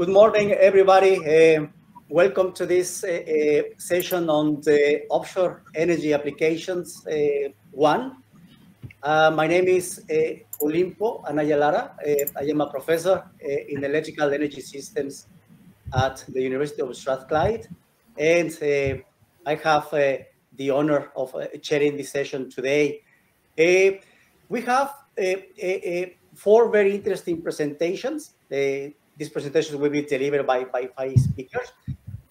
Good morning, everybody. Uh, welcome to this uh, uh, session on the offshore energy applications uh, one. Uh, my name is uh, Olimpo Anaya I am a professor in electrical energy systems at the University of Strathclyde, and I have the honor of chairing this session today. we have four very interesting presentations these presentations will be delivered by, by five speakers.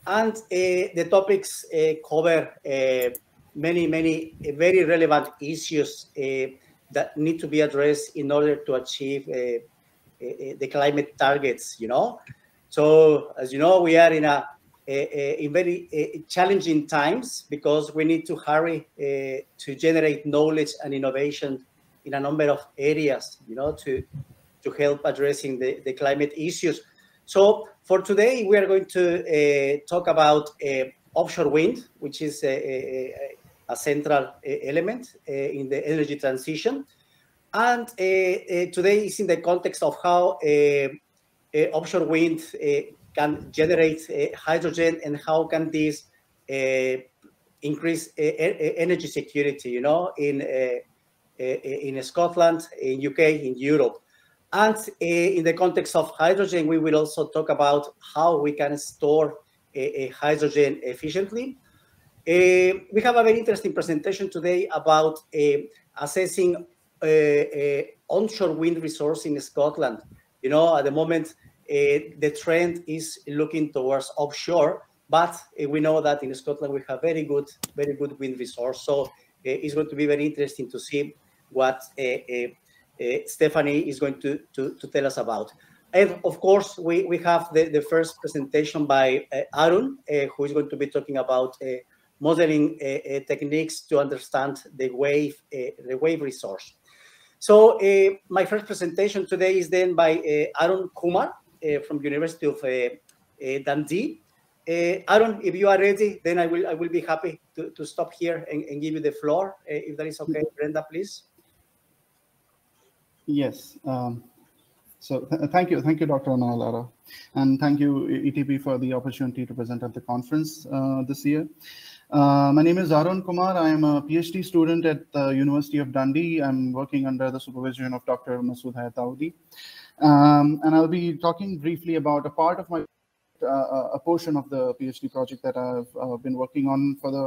And uh, the topics uh, cover uh, many, many very relevant issues that need to be addressed in order to achieve the climate targets, you know. So as you know, we are in a, a very challenging times because we need to hurry to generate knowledge and innovation in a number of areas, you know, to to help addressing the, the climate issues. So for today, we are going to uh, talk about uh, offshore wind, which is a, a, a central uh, element uh, in the energy transition. And uh, uh, today is in the context of how offshore wind can generate hydrogen and how can this increase energy security, you know, in, in Scotland, in UK, in Europe. And uh, in the context of hydrogen, we will also talk about how we can store a, a hydrogen efficiently. We have a very interesting presentation today about assessing onshore wind resource in Scotland. You know, at the moment, the trend is looking towards offshore, but we know that in Scotland we have very good, very good wind resource. So it's going to be very interesting to see what Uh, Stephanie is going to, to, to, tell us about. And of course, we, we have the, the first presentation by uh, Arun, uh, who is going to be talking about uh, modeling uh, techniques to understand the wave, the wave resource. So my first presentation today is then by Arun Kumar from University of Dundee. Uh, Arun, if you are ready, then I will I will be happy to, to stop here and, and give you the floor. Uh, if that is okay, mm-hmm. Brenda, please. Yes. Um, so th thank you, thank you, Dr. Anaya-Lara, and thank you, ETP, for the opportunity to present at the conference uh, this year. Uh, my name is Arun Kumar. I am a PhD student at the University of Dundee. I'm working under the supervision of Dr. Masood Hayatdavoodi. Um, and I'll be talking briefly about a part of my uh, a portion of the PhD project that I've uh, been working on for the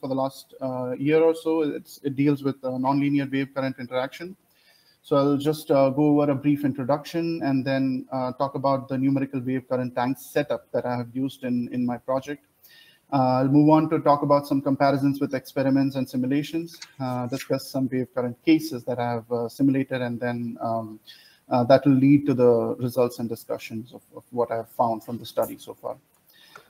for the last uh, year or so. It's, it deals with nonlinear wave current interaction. So I'll just uh, go over a brief introduction and then uh, talk about the numerical wave current tank setup that I have used in, in my project. Uh, I'll move on to talk about some comparisons with experiments and simulations, uh, discuss some wave current cases that I have uh, simulated, and then um, uh, that will lead to the results and discussions of, of what I have found from the study so far.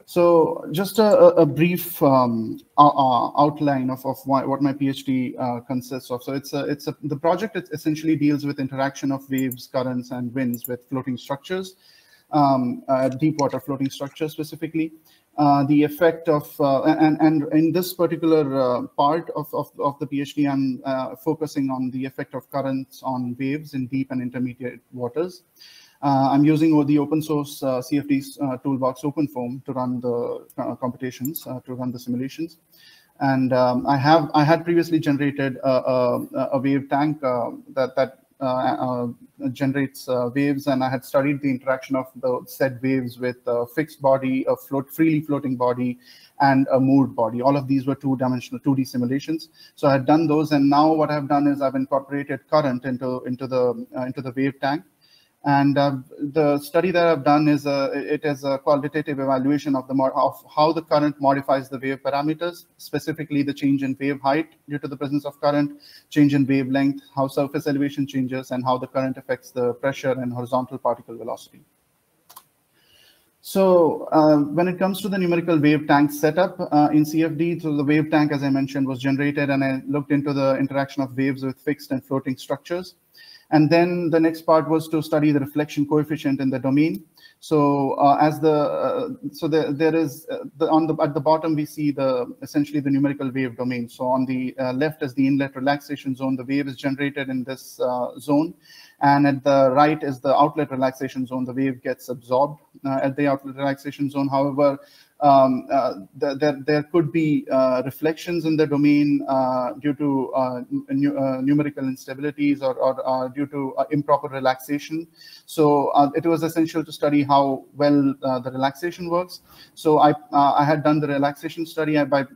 So just a, a brief um, uh, outline of, of why, what my PhD uh, consists of. So it's a, it's a, the project essentially deals with interaction of waves, currents, and winds with floating structures, um, uh, deep water floating structures specifically. Uh, the effect of, uh, and, and in this particular uh, part of, of, of, the PhD, I'm focusing on the effect of currents on waves in deep and intermediate waters. Uh, I'm using the open source uh, CFD uh, toolbox OpenFOAM to run the computations, to run the simulations. And um, I have I had previously generated a, a, a wave tank that that uh, uh, generates uh, waves, and I had studied the interaction of the said waves with a fixed body, a float, freely floating body, and a moved body. All of these were two-dimensional 2D simulations. So I had done those, and now what I've done is I've incorporated current into into the into the wave tank, and uh, the study that I've done is a, it is a qualitative evaluation of the of how the current modifies the wave parameters, specifically the change in wave height due to the presence of current, change in wavelength, how surface elevation changes, and how the current affects the pressure and horizontal particle velocity. So uh, when it comes to the numerical wave tank setup uh, in CFD, so the wave tank, as I mentioned, was generated, and I looked into the interaction of waves with fixed and floating structures. And then the next part was to study the reflection coefficient in the domain. So uh, as the uh, so the, there is uh, the, on the at the bottom we see the essentially the numerical wave domain. So on the uh, left is the inlet relaxation zone. The wave is generated in this uh, zone, And at the right is the outlet relaxation zone. The wave gets absorbed uh, at the outlet relaxation zone. However, um, uh, there, there could be uh, reflections in the domain uh, due to uh, uh, numerical instabilities or, or due to improper relaxation. So it was essential to study how well the relaxation works. So I, I had done the relaxation study by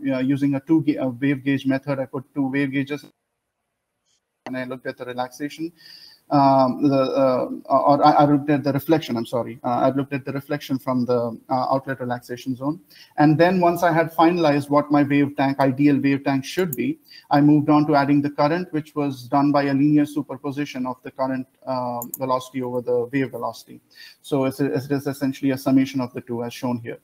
you know, using a two ga wave gauge method. I put two wave gauges and I looked at the relaxation um, the, uh, or I, I, looked at the reflection, I'm sorry. Uh, I looked at the reflection from the uh, outlet relaxation zone. And then once I had finalized what my wave tank, ideal wave tank should be, I moved on to adding the current, which was done by a linear superposition of the current uh, velocity over the wave velocity. So it's, it is essentially a summation of the two as shown here.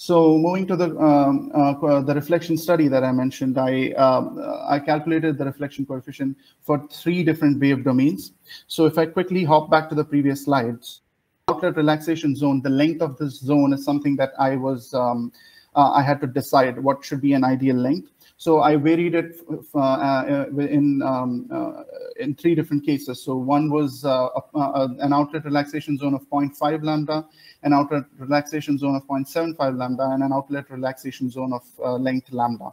So moving to the um, uh, the reflection study that I mentioned, I um, I calculated the reflection coefficient for three different wave domains. So if I quickly hop back to the previous slides, outlet relaxation zone, the length of this zone is something that I was um, uh, I had to decide what should be an ideal length. So I varied it uh, uh, in um, uh, in three different cases. So one was uh, uh, an outlet relaxation zone of 0.5 lambda, an outlet relaxation zone of 0.75 lambda, and an outlet relaxation zone of length lambda.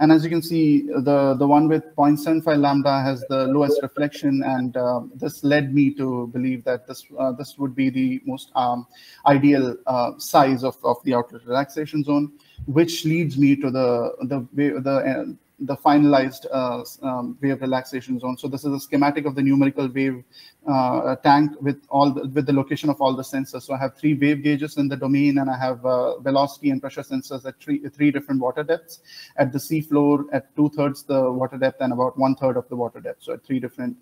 And as you can see, the, the one with 0.75 lambda has the lowest reflection, and uh, this led me to believe that this uh, this would be the most um, ideal uh, size of, of the outlet relaxation zone which leads me to the the the the finalized uh, um, wave relaxation zone. So this is a schematic of the numerical wave uh, tank with all the, with the location of all the sensors. So I have three wave gauges in the domain, and I have uh, velocity and pressure sensors at three three different water depths. At the sea floor, at two thirds the water depth, and about one third of the water depth. So at three different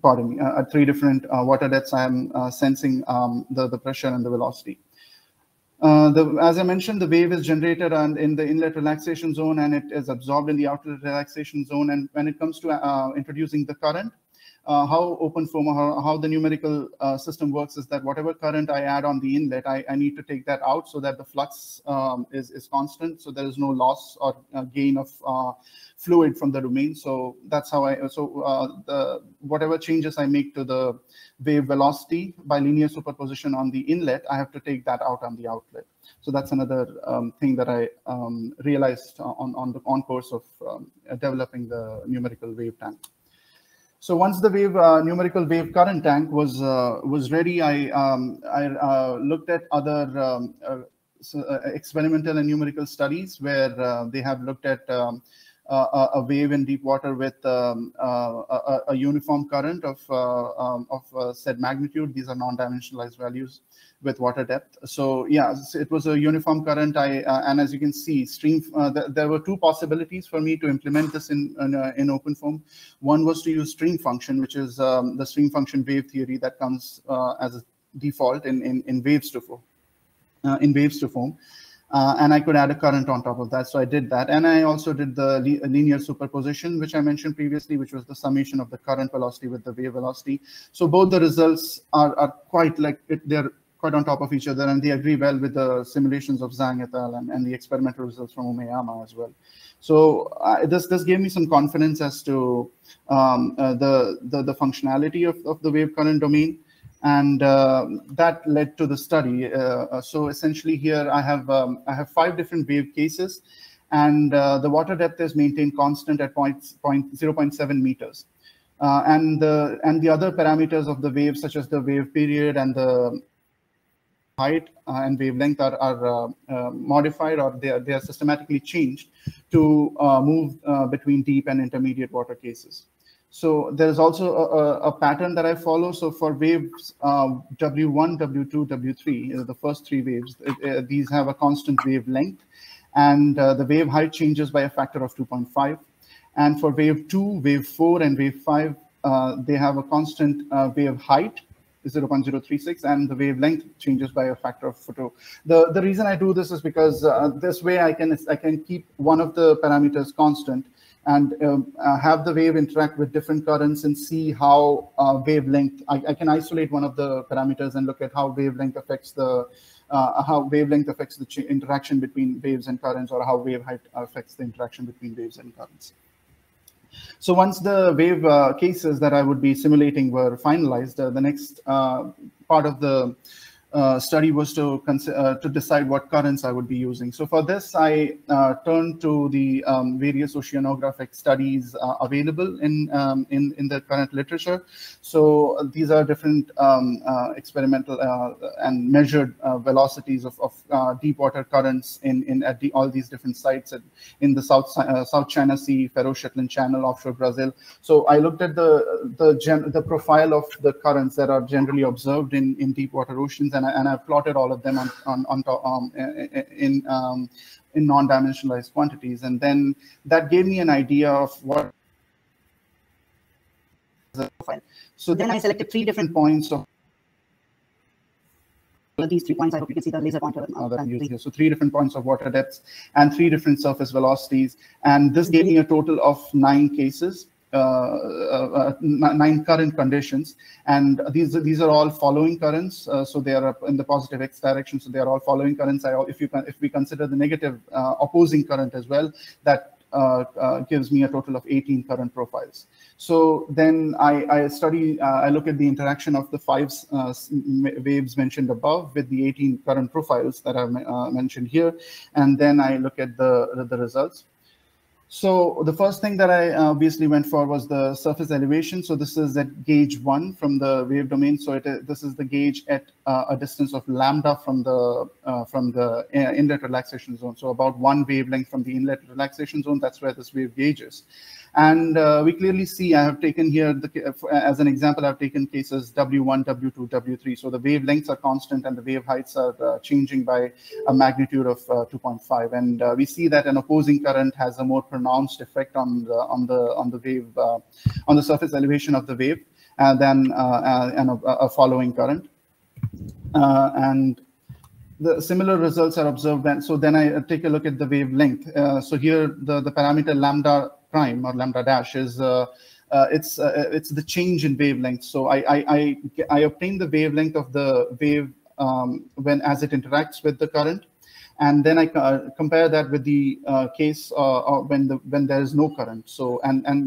pardon me, uh, at three different uh, water depths, I am uh, sensing um, the the pressure and the velocity. Uh, the, as I mentioned, the wave is generated on, in the inlet relaxation zone and it is absorbed in the outlet relaxation zone. And when it comes to uh, introducing the current, uh, how or how, how the numerical uh, system works is that whatever current I add on the inlet, I, I need to take that out so that the flux um, is, is constant. So there is no loss or uh, gain of fluid from the domain. So that's how I, so the whatever changes I make to the wave velocity by linear superposition on the inlet, I have to take that out on the outlet. So that's another um, thing that I um, realized on, on the on course of um, developing the numerical wave tank. So once the wave uh, numerical wave current tank was uh, was ready, I um, I uh, looked at other um, uh, so, uh, experimental and numerical studies where uh, they have looked at um, a, wave in deep water with um, a, a, uniform current of um, of said magnitude. These are non-dimensionalized values with water depth. So yeah, it was a uniform current. I uh, and as you can see, stream. Uh, th there were two possibilities for me to implement this in in, uh, in OpenFOAM. One was to use stream function, which is um, the stream function wave theory that comes uh, as a default in in, in waves2Foam. Uh, in waves2Foam. Uh, and I could add a current on top of that. So I did that. And I also did the linear superposition, which I mentioned previously, which was the summation of the current velocity with the wave velocity. So both the results are, are quite like, it, they're quite on top of each other, and they agree well with the simulations of Zhang et al. and, and the experimental results from Umeyama as well. So uh, this this gave me some confidence as to um, uh, the, the, the functionality of, of the wave current domain, and uh, that led to the study. Uh, uh, so essentially, here I have um, I have five different wave cases, and uh, the water depth is maintained constant at point, point 0.7 meters. and the and the other parameters of the wave, such as the wave period and the height uh, and wavelength are, are uh, uh, modified or they are, they are systematically changed to move between deep and intermediate water cases. So there is also a, a, pattern that I follow. So for waves W1, W2, W3, the first three waves, it, these have a constant wavelength and uh, the wave height changes by a factor of 2.5. And for wave 2, wave 4, and wave 5, uh, they have a constant uh, wave height 0.036 and the wavelength changes by a factor of two. The, the reason I do this is because uh, this way I can, I can keep one of the parameters constant and um, uh, have the wave interact with different currents and see how uh, wavelength, I, I, can isolate one of the parameters and look at how wavelength affects the, uh, how wavelength affects the interaction between waves and currents or how wave height affects the interaction between waves and currents. So once the wave uh, cases that I would be simulating were finalized, uh, the next uh, part of the study was to uh, to decide what currents I would be using. So for this, I uh, turned to the um, various oceanographic studies uh, available in, um, in in the current literature. So uh, these are different um, uh, experimental and measured velocities of, of deep water currents in in at the, all these different sites at, in the South South China Sea, Faroe Shetland Channel, offshore Brazil. So I looked at the the the profile of the currents that are generally observed in in deep water oceans and and, I, and I've plotted all of them on on, on um, in um, in non-dimensionalized quantities, and then that gave me an idea of what. So then I selected three different points of these three points. I hope you can see the laser pointer. Uh, that here. So three different points of water depths and three different surface velocities. And this gave me a total of nine cases. Uh, uh, uh, nine current conditions, and these these are all following currents. so they are in the positive x direction. So they are all following currents. I, if you can, if we consider the negative opposing current as well, that uh, uh, gives me a total of 18 current profiles. So then I, I study, uh, I look at the interaction of the five waves mentioned above with the 18 current profiles that I've mentioned here. And then I look at the, the results. So the first thing that I uh, obviously went for was the surface elevation. So this is at gauge one from the wave domain. So it, this is the gauge at uh, a distance of lambda from the uh, from the uh, inlet relaxation zone. So about one wavelength from the inlet relaxation zone. That's where this wave gauge is. And uh, we clearly see, I have taken here, the, as an example, I've taken cases W1, W2, W3. So the wavelengths are constant and the wave heights are uh, changing by a magnitude of uh, 2.5. And uh, we see that an opposing current has a more pronounced effect on the, on the, on the wave, uh, on the surface elevation of the wave uh, than an, a, a, following current. and the similar results are observed. And so then I take a look at the wavelength. so here the, the parameter lambda prime or lambda dash is uh, uh, it's uh, it's the change in wavelength. So I I I, I obtain the wavelength of the wave um, when as it interacts with the current, and then I uh, compare that with the uh, case uh, when the when there is no current. So and and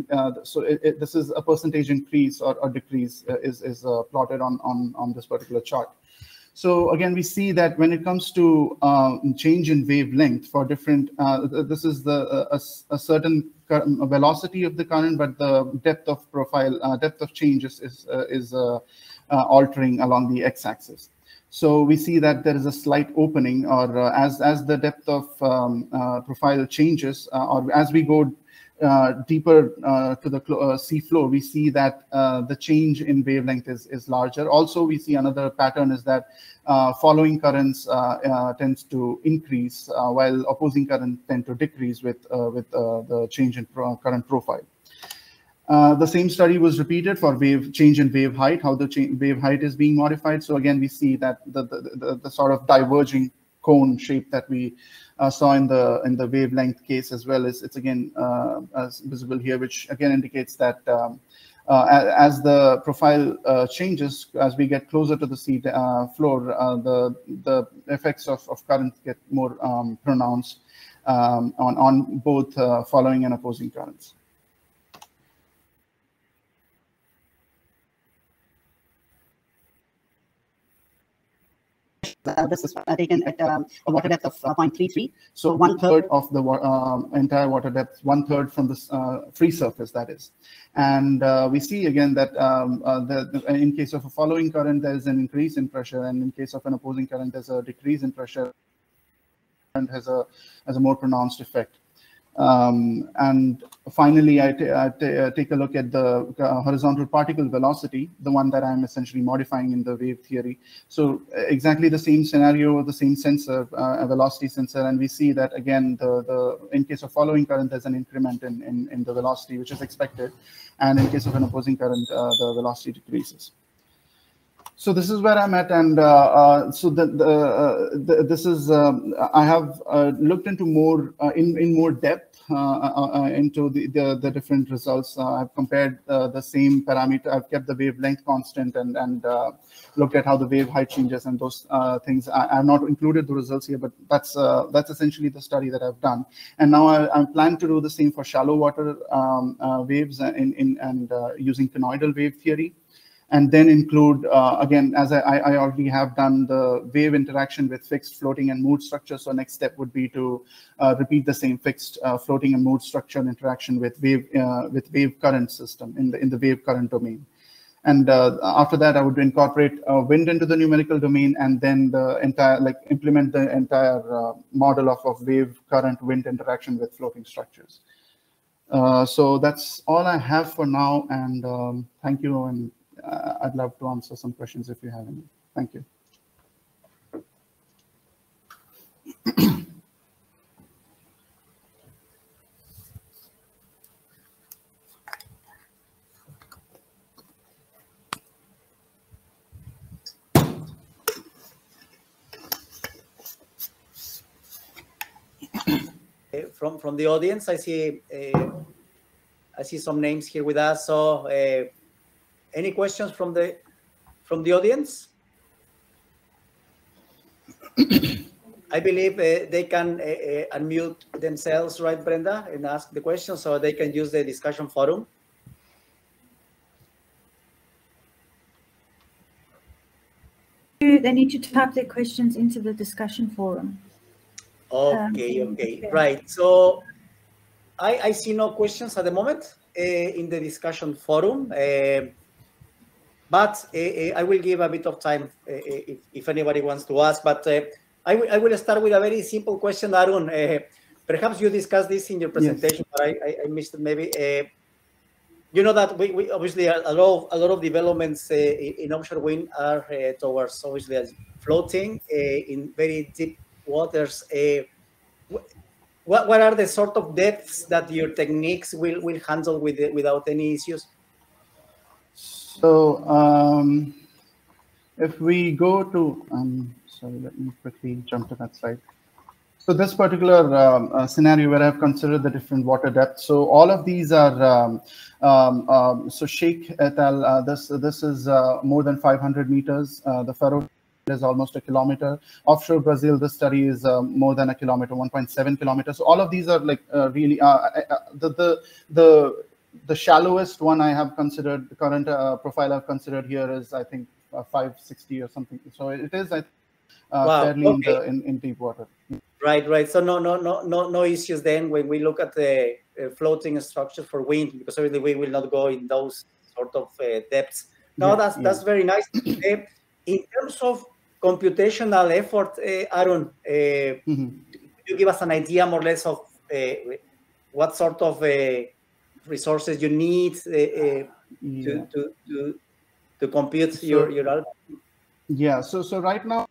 so it, it, this is a percentage increase or, or decrease is is plotted on on on this particular chart. So again, we see that when it comes to uh, change in wavelength for different, uh, this is the uh, a, a, certain velocity of the current, but the depth of profile, uh, depth of change is is, uh, is uh, altering along the x-axis. So we see that there is a slight opening, or as as the depth of um, profile changes, or as we go uh, Uh, deeper uh, to the uh, sea floor, we see that uh, the change in wavelength is, is larger. Also, we see another pattern is that uh, following currents tends to increase while opposing currents tend to decrease with, with the change in pro current profile. Uh, the same study was repeated for wave change in wave height, how the wave height is being modified. So again, we see that the, the, the, the sort of diverging cone shape that we uh, saw in the in the wavelength case as well is it's again uh, as visible here, which again indicates that um, uh, as the profile uh, changes, as we get closer to the sea uh, floor, uh, the the effects of, of current get more um, pronounced um, on on both following and opposing currents. This is uh, taken at um, a water depth of uh, 0.33. So one third of the um, entire water depth, one third from the free surface, that is. And we see again that um, the, the, in case of a following current, there is an increase in pressure, and in case of an opposing current, there's a decrease in pressure and has a has a more pronounced effect. Um, and finally, I, uh, take a look at the uh, horizontal particle velocity, the one that I'm essentially modifying in the wave theory. So uh, exactly the same scenario, the same sensor, uh, a velocity sensor, and we see that again, the, the in case of following current, there's an increment in, in, in the velocity, which is expected. And in case of an opposing current, uh, the velocity decreases. So this is where I'm at, and uh, uh, so the, the, uh, the, this is um, I have uh, looked into more uh, in in more depth uh, into the, the, the different results. I've compared the same parameter. I've kept the wavelength constant and and looked at how the wave height changes and those things. I, have not included the results here, but that's that's essentially the study that I've done. And now I, I plan to do the same for shallow water um, waves in in and using cnoidal wave theory and then include, uh, again, as I, I, already have done the wave interaction with fixed floating and moored structure. So next step would be to uh, repeat the same fixed uh, floating and moored structure interaction with wave uh, with wave current system in the in the wave current domain. And uh, after that, I would incorporate uh, wind into the numerical domain and then the entire, like implement the entire model of, of wave current wind interaction with floating structures. so that's all I have for now. And um, thank you. And uh, I'd love to answer some questions if you have any. Thank you. from from the audience, I see uh, I see some names here with us. So uh, any questions from the from the audience? I believe uh, they can uh, uh, unmute themselves, right, Brenda, and ask the questions, so they can use the discussion forum. They need to type their questions into the discussion forum. Okay, um, okay, right. So I, I see no questions at the moment uh, in the discussion forum. But uh, uh, I will give a bit of time uh, if, if, anybody wants to ask. But I, I will start with a very simple question, Arun. perhaps you discussed this in your presentation, yes. but I, I, I, missed it maybe you know that we, we obviously a, lot of a lot of developments uh, in offshore wind are uh, towards obviously floating uh, in very deep waters. what what are the sort of depths that your techniques will will handle with without any issues? So um, if we go to, um, sorry, let me quickly jump to that slide. So this particular um, uh, scenario where I've considered the different water depths. So all of these are, um, um, um so Sheikh et al, uh, this, this is uh, more than 500 meters. Uh, the Faroe is almost a kilometer. Offshore Brazil, this study is uh, more than a kilometer, 1.7 kilometers. So all of these are like uh, really, the, the, the the shallowest one I have considered, the current uh, profile I've considered here is, I think, uh, 560 or something. So it is, I think, uh, wow. fairly okay. in, the, in, in, deep water. Right, right. So no, no, no, no, no issues then when we look at the uh, floating structure for wind, because obviously we will not go in those sort of uh, depths. No, yeah, that's yeah. that's very nice. Uh, in terms of computational effort, Arun, mm -hmm. you give us an idea more or less of what sort of resources you need uh, uh, yeah. to, to, to, to compute so, your, your algorithm? Yeah, so, so right now,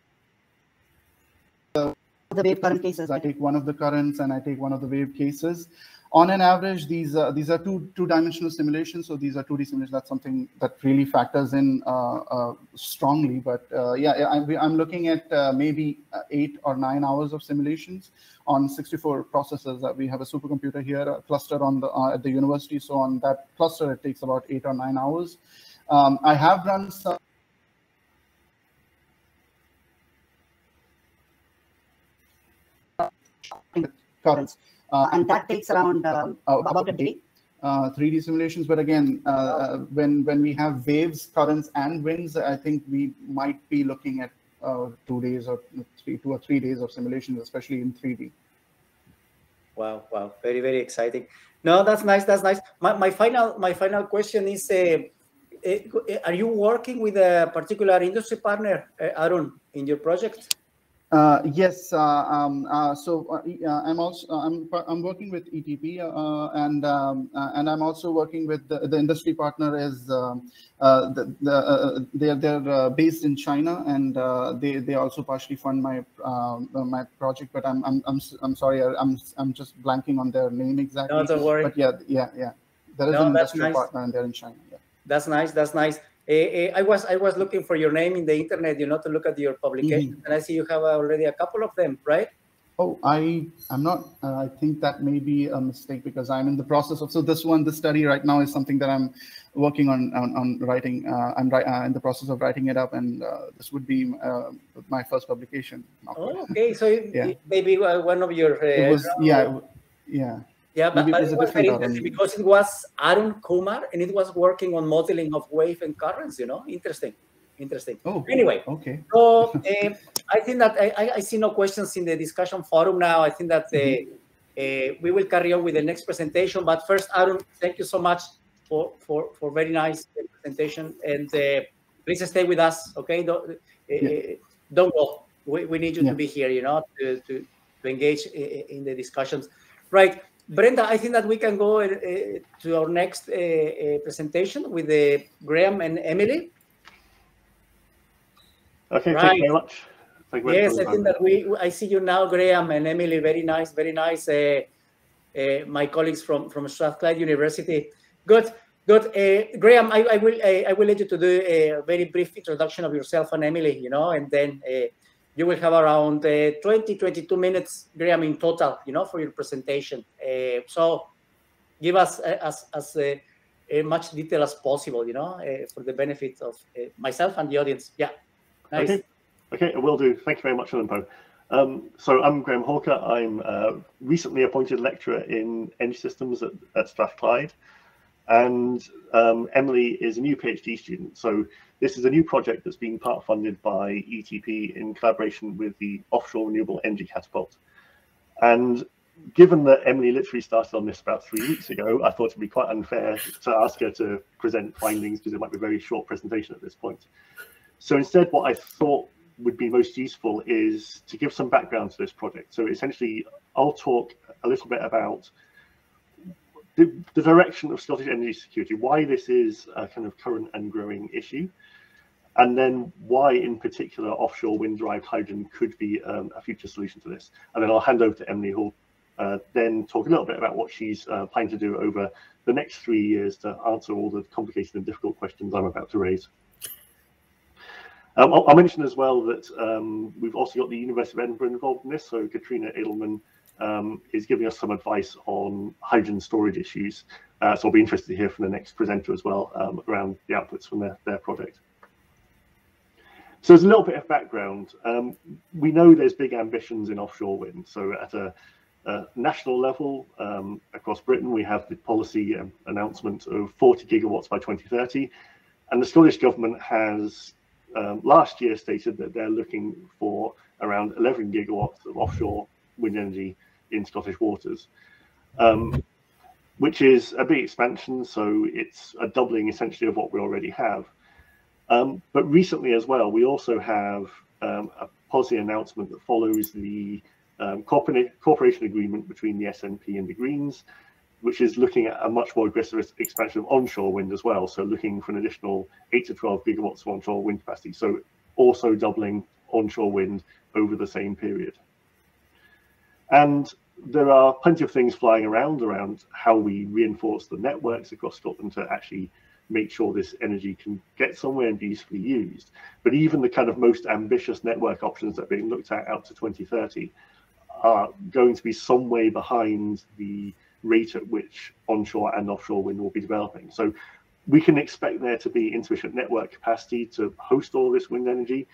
the wave current cases. I take one of the currents and I take one of the wave cases on an average, these uh, these are two two dimensional simulations. So these are 2D simulations. That's something that really factors in uh, uh, strongly. But uh, yeah, I'm, I'm looking at uh, maybe uh, eight or nine hours of simulations on 64 processors. That we have a supercomputer here, a cluster on the at the university. So on that cluster, it takes about eight or nine hours. Um, I have run some. currents and that takes around uh, uh, about a day. 3D simulations, but again, when when we have waves, currents, and winds, I think we might be looking at two days or three, two or three days of simulations, especially in 3D. Wow, wow, very, very exciting. No, that's nice. That's nice. My, my final my final question is: uh, uh, Are you working with a particular industry partner, uh, Arun, in your project? Uh, yes, uh, um, uh, so uh, uh, I'm also uh, I'm I'm working with ETP and um, and I'm also working with the, the industry partner is um, the, the they're they're based in China and they they also partially fund my um, my project but I'm I'm I'm, I'm sorry I'm I'm just blanking on their name exactly. No, don't worry. But yeah yeah yeah there is no, an industry nice. partner and they're in China. Yeah. That's nice. That's nice. Uh, I was I was looking for your name in the internet, you know, to look at your publication, mm -hmm. and I see you have already a couple of them, right? Oh, I I'm not. Uh, I think that may be a mistake because I'm in the process of. So this one, this study right now is something that I'm working on on, on writing. Uh, I'm uh, in the process of writing it up, and uh, this would be uh, my first publication. Oh, okay. So yeah. maybe uh, one of your. was yeah, yeah. Yeah, but, but it was, very interesting because it was Arun Kumar and it was working on modeling of wave and currents. You know, interesting interesting. Oh, anyway, okay. So uh, I think that I, I, see no questions in the discussion forum now. I think that uh, mm-hmm. uh, we will carry on with the next presentation. But first, Arun, thank you so much for for for very nice presentation, and uh, please stay with us. Okay, don't yeah. don't go. We, we need you yeah. to be here. You know, to to, to engage in, in the discussions. Right. Brenda, I think that we can go uh, to our next uh, presentation with uh, Graham and Emily. Okay, right. thank you very much. Thank you yes, I think that we, I see you now, Graham and Emily, very nice, very nice. Uh, uh, my colleagues from, from Strathclyde University. Good, good. Uh, Graham, I, I will I, I, will let you to do a very brief introduction of yourself and Emily, you know, and then uh, you will have around uh, 20, 22 minutes, Graham, in total, you know, for your presentation. Uh, so give us as, as much detail as possible, you know, for the benefit of myself and the audience. Yeah. Nice. Okay, okay, I will do. Thank you very much, Olimpo. Um, so I'm Graham Hawker. I'm recently appointed lecturer in energy systems at, at Strathclyde. And um, Emily is a new PhD student. So this is a new project that's being part funded by ETP in collaboration with the Offshore Renewable Energy Catapult. And given that Emily literally started on this about three weeks ago, I thought it'd be quite unfair to ask her to present findings because it might be a very short presentation at this point. So instead, what I thought would be most useful is to give some background to this project. So essentially, I'll talk a little bit about the, the, direction of Scottish energy security, why this is a kind of current and growing issue, and then why, in particular, offshore wind-derived hydrogen could be um, a future solution to this. And then I'll hand over to Emily, who'll uh, then talk a little bit about what she's uh, planning to do over the next three years to answer all the complicated and difficult questions I'm about to raise. Um, I'll, I'll, mention as well that um, we've also got the University of Edinburgh involved in this. So Katriona Edlmann um, is giving us some advice on hydrogen storage issues. Uh, so I'll be interested to hear from the next presenter as well um, around the outputs from their, their project. So there's a little bit of background. Um, we know there's big ambitions in offshore wind. So at a, a national level um, across Britain, we have the policy announcement of 40 gigawatts by 2030. And the Scottish government has um, last year stated that they're looking for around 11 gigawatts of offshore wind energy in Scottish waters, um, which is a big expansion. So it's a doubling essentially of what we already have. Um, but recently as well, we also have um, a policy announcement that follows the um, cooperation agreement between the SNP and the Greens, which is looking at a much more aggressive expansion of onshore wind as well. So looking for an additional 8 to 12 gigawatts of onshore wind capacity. So also doubling onshore wind over the same period. And there are plenty of things flying around around how we reinforce the networks across Scotland to actually make sure this energy can get somewhere and be usefully used. But even the kind of most ambitious network options that are being looked at out to 2030 are going to be some way behind the rate at which onshore and offshore wind will be developing. So we can expect there to be insufficient network capacity to host all this wind energy.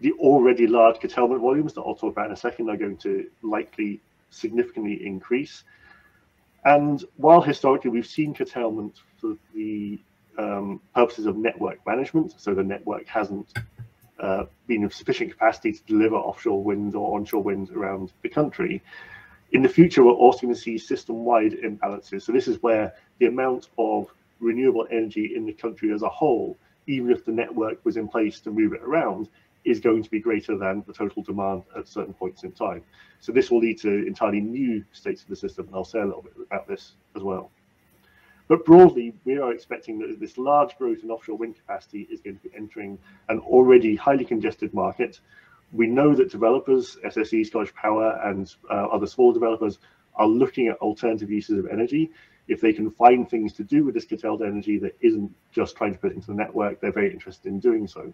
The already large curtailment volumes that I'll talk about in a second are going to likely significantly increase. And while historically we've seen curtailment for the um, purposes of network management, so the network hasn't uh, been of sufficient capacity to deliver offshore wind or onshore wind around the country, in the future, we're also going to see system-wide imbalances. So this is where the amount of renewable energy in the country as a whole, even if the network was in place to move it around, is going to be greater than the total demand at certain points in time. So this will lead to entirely new states of the system, and I'll say a little bit about this as well. But broadly, we are expecting that this large growth in offshore wind capacity is going to be entering an already highly congested market we know that developers, SSE, Scottish Power, and uh, other small developers are looking at alternative uses of energy, if they can find things to do with this curtailed energy that isn't just trying to put into the network, they're very interested in doing so.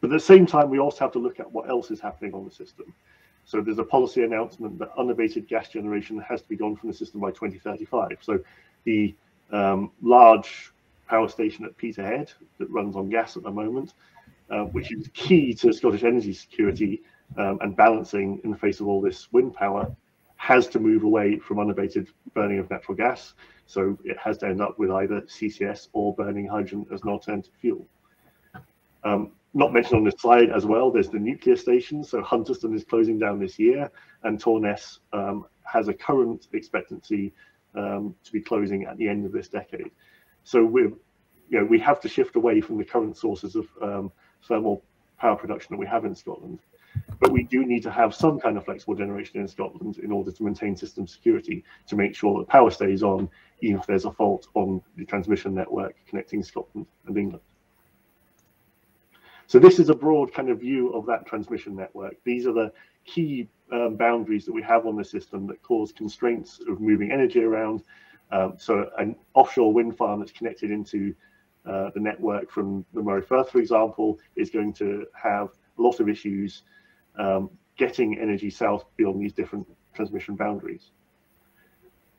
But at the same time, we also have to look at what else is happening on the system. So there's a policy announcement that unabated gas generation has to be gone from the system by 2035. So the um, large power station at Peterhead that runs on gas at the moment, uh, which is key to Scottish energy security um, and balancing in the face of all this wind power, has to move away from unabated burning of natural gas. So it has to end up with either CCS or burning hydrogen as an alternative fuel. Um, not mentioned on this slide as well, there's the nuclear station. So Hunterston is closing down this year, and Torness um, has a current expectancy um, to be closing at the end of this decade. So we're, you know, we have to shift away from the current sources of um, thermal power production that we have in Scotland. But we do need to have some kind of flexible generation in Scotland in order to maintain system security to make sure that power stays on, even if there's a fault on the transmission network connecting Scotland and England. So this is a broad kind of view of that transmission network. These are the key um, boundaries that we have on the system that cause constraints of moving energy around. Um, so an offshore wind farm that's connected into uh, the network from the Moray Firth, for example, is going to have a lot of issues um, getting energy south beyond these different transmission boundaries.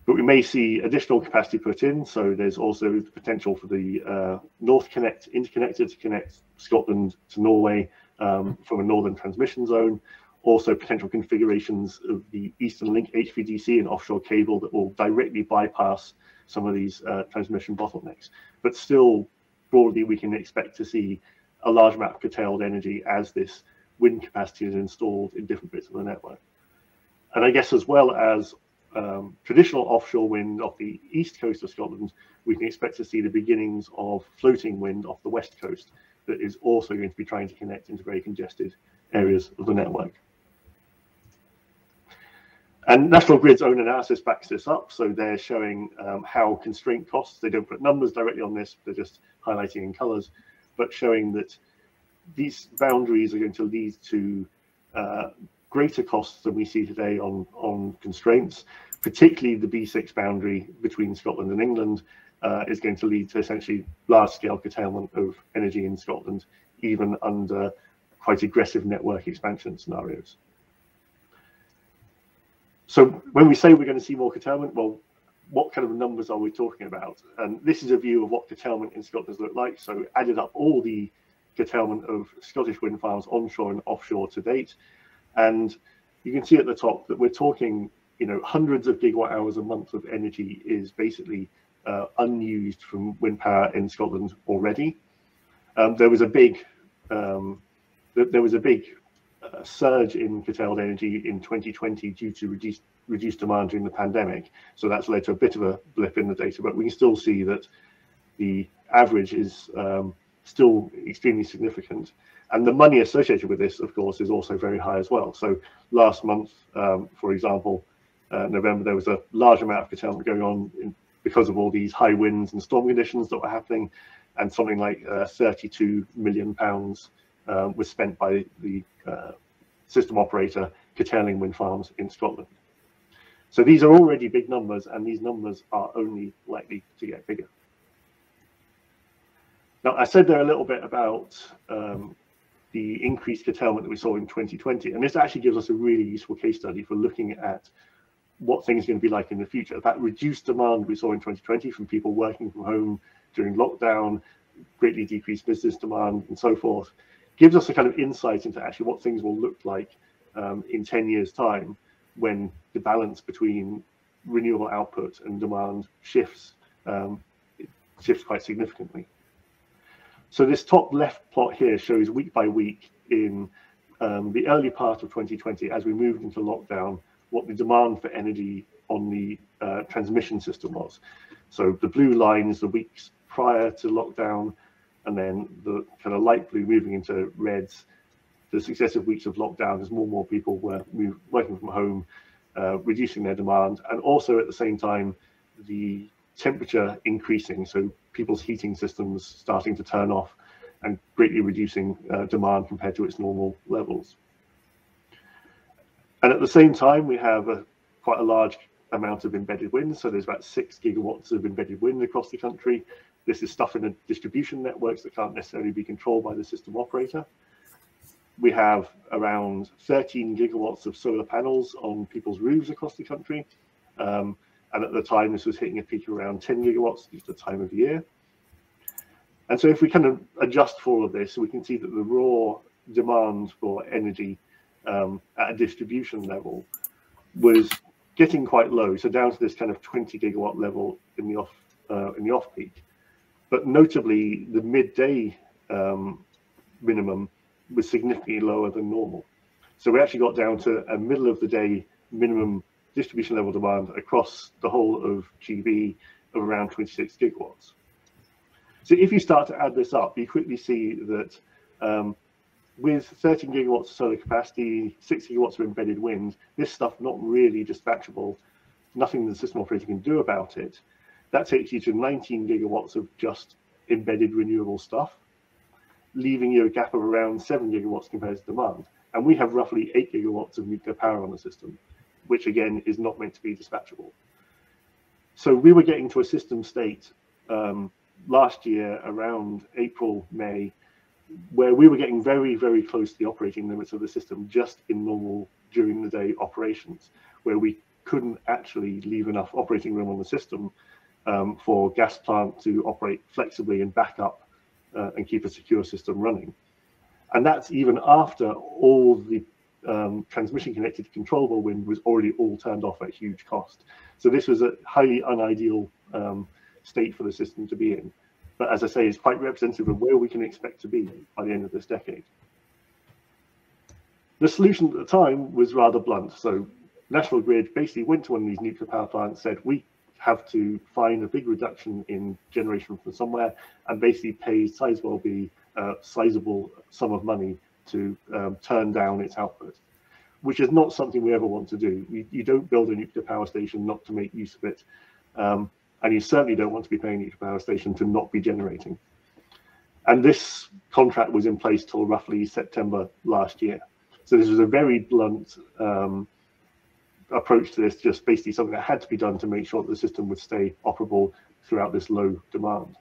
But we may see additional capacity put in. So there's also the potential for the uh, North Connect interconnector to connect Scotland to Norway um, from a northern transmission zone. Also potential configurations of the Eastern Link HVDC and offshore cable that will directly bypass some of these uh, transmission bottlenecks. But still, broadly, we can expect to see a large amount of curtailed energy as this wind capacity is installed in different bits of the network. And I guess as well as um, traditional offshore wind off the east coast of Scotland, we can expect to see the beginnings of floating wind off the west coast that is also going to be trying to connect into very congested areas of the network. And National Grid's own analysis backs this up. So they're showing um, how constraint costs, they don't put numbers directly on this, they're just highlighting in colors, but showing that these boundaries are going to lead to uh, greater costs than we see today on, on constraints, particularly the B6 boundary between Scotland and England uh, is going to lead to essentially large scale curtailment of energy in Scotland, even under quite aggressive network expansion scenarios. So when we say we're going to see more curtailment, well, what kind of numbers are we talking about? And this is a view of what curtailment in Scotland look like. So added up all the curtailment of Scottish wind farms onshore and offshore to date. And you can see at the top that we're talking, you know, hundreds of gigawatt hours a month of energy is basically uh, unused from wind power in Scotland already. Um, there was a big, um, there was a big uh, surge in curtailed energy in 2020 due to reduced reduced demand during the pandemic. So that's led to a bit of a blip in the data, but we can still see that the average is um, still extremely significant. And the money associated with this, of course, is also very high as well. So last month, um, for example, uh, November, there was a large amount of curtailment going on in, because of all these high winds and storm conditions that were happening, and something like uh, 32 million pounds uh, was spent by the uh, system operator curtailing wind farms in Scotland. So these are already big numbers, and these numbers are only likely to get bigger. Now, I said there a little bit about um, the increased curtailment that we saw in 2020, and this actually gives us a really useful case study for looking at what things are going to be like in the future. That reduced demand we saw in 2020 from people working from home during lockdown, greatly decreased business demand, and so forth, gives us a kind of insight into actually what things will look like um, in 10 years' time when the balance between renewable output and demand shifts um, shifts quite significantly. So this top left plot here shows week by week in um, the early part of 2020, as we moved into lockdown, what the demand for energy on the uh, transmission system was. So the blue line is the weeks prior to lockdown, and then the kind of light blue moving into reds, the successive weeks of lockdown as more and more people were working from home, uh, reducing their demand, and also at the same time, the temperature increasing. So people's heating systems starting to turn off and greatly reducing uh, demand compared to its normal levels. And at the same time, we have a, quite a large amount of embedded wind. So there's about six gigawatts of embedded wind across the country. This is stuff in the distribution networks that can't necessarily be controlled by the system operator. We have around 13 gigawatts of solar panels on people's roofs across the country. Um, and at the time, this was hitting a peak around 10 gigawatts to the time of year. And so if we kind of adjust for all of this, we can see that the raw demand for energy um, at a distribution level was getting quite low, so down to this kind of 20 gigawatt level in the off uh, in the off peak. But notably, the midday um, minimum was significantly lower than normal. So we actually got down to a middle of the day minimum distribution level demand across the whole of GB of around 26 gigawatts. So if you start to add this up, you quickly see that um, with 13 gigawatts of solar capacity, 6 gigawatts of embedded wind, this stuff not really dispatchable, nothing the system operator can do about it. That takes you to 19 gigawatts of just embedded renewable stuff, leaving you a gap of around 7 gigawatts compared to demand. And we have roughly 8 gigawatts of nuclear power on the system, which again is not meant to be dispatchable. So we were getting to a system state um, last year around April, May, where we were getting very, very close to the operating limits of the system just in normal during the day operations, where we couldn't actually leave enough operating room on the system um, for gas plant to operate flexibly and back up uh, and keep a secure system running. And that's even after all the um, transmission connected controllable wind was already all turned off at huge cost. So this was a highly unideal um, state for the system to be in but as I say, is quite representative of where we can expect to be by the end of this decade. The solution at the time was rather blunt. So National Grid basically went to one of these nuclear power plants, said we have to find a big reduction in generation from somewhere and basically pay Sizewell B a sizable sum of money to um, turn down its output, which is not something we ever want to do. You, you, don't build a nuclear power station not to make use of it. Um, and you certainly don't want to be paying a nuclear power station to not be generating. And this contract was in place till roughly September last year. So this was a very blunt um, approach to this, just basically something that had to be done to make sure that the system would stay operable throughout this low demand.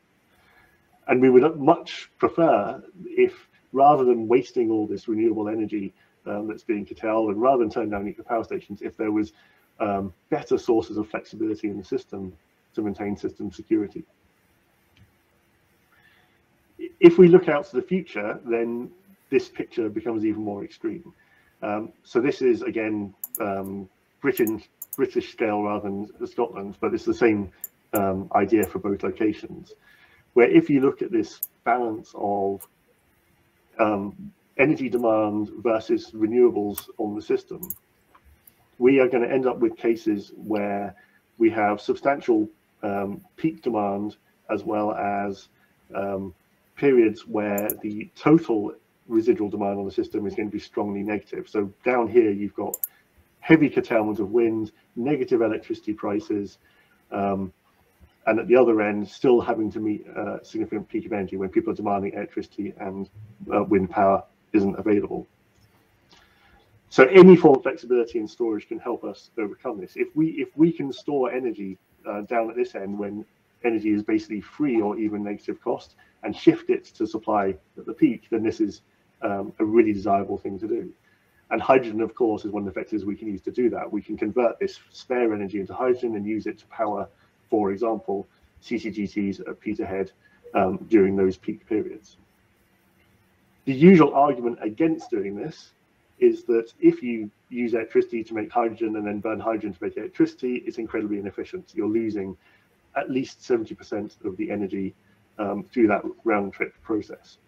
And we would much prefer if, rather than wasting all this renewable energy um, that's being curtailed, and rather than turning down nuclear power stations, if there was um, better sources of flexibility in the system to maintain system security. If we look out to the future, then this picture becomes even more extreme. Um, so this is again um, Britain, British scale rather than Scotland, but it's the same um, idea for both locations. Where if you look at this balance of um, energy demand versus renewables on the system, we are going to end up with cases where we have substantial um, peak demand as well as um, periods where the total residual demand on the system is going to be strongly negative. So down here, you've got heavy curtailment of wind, negative electricity prices, um, and at the other end, still having to meet a significant peak of energy when people are demanding electricity and uh, wind power isn't available. So any form of flexibility and storage can help us overcome this. If we if we can store energy uh, down at this end when energy is basically free or even negative cost and shift it to supply at the peak, then this is um, a really desirable thing to do. And hydrogen, of course, is one of the vectors we can use to do that. We can convert this spare energy into hydrogen and use it to power, for example, CCGTs at Peterhead um, during those peak periods. The usual argument against doing this is that if you use electricity to make hydrogen and then burn hydrogen to make electricity, it's incredibly inefficient. You're losing at least 70% of the energy um, through that round trip process.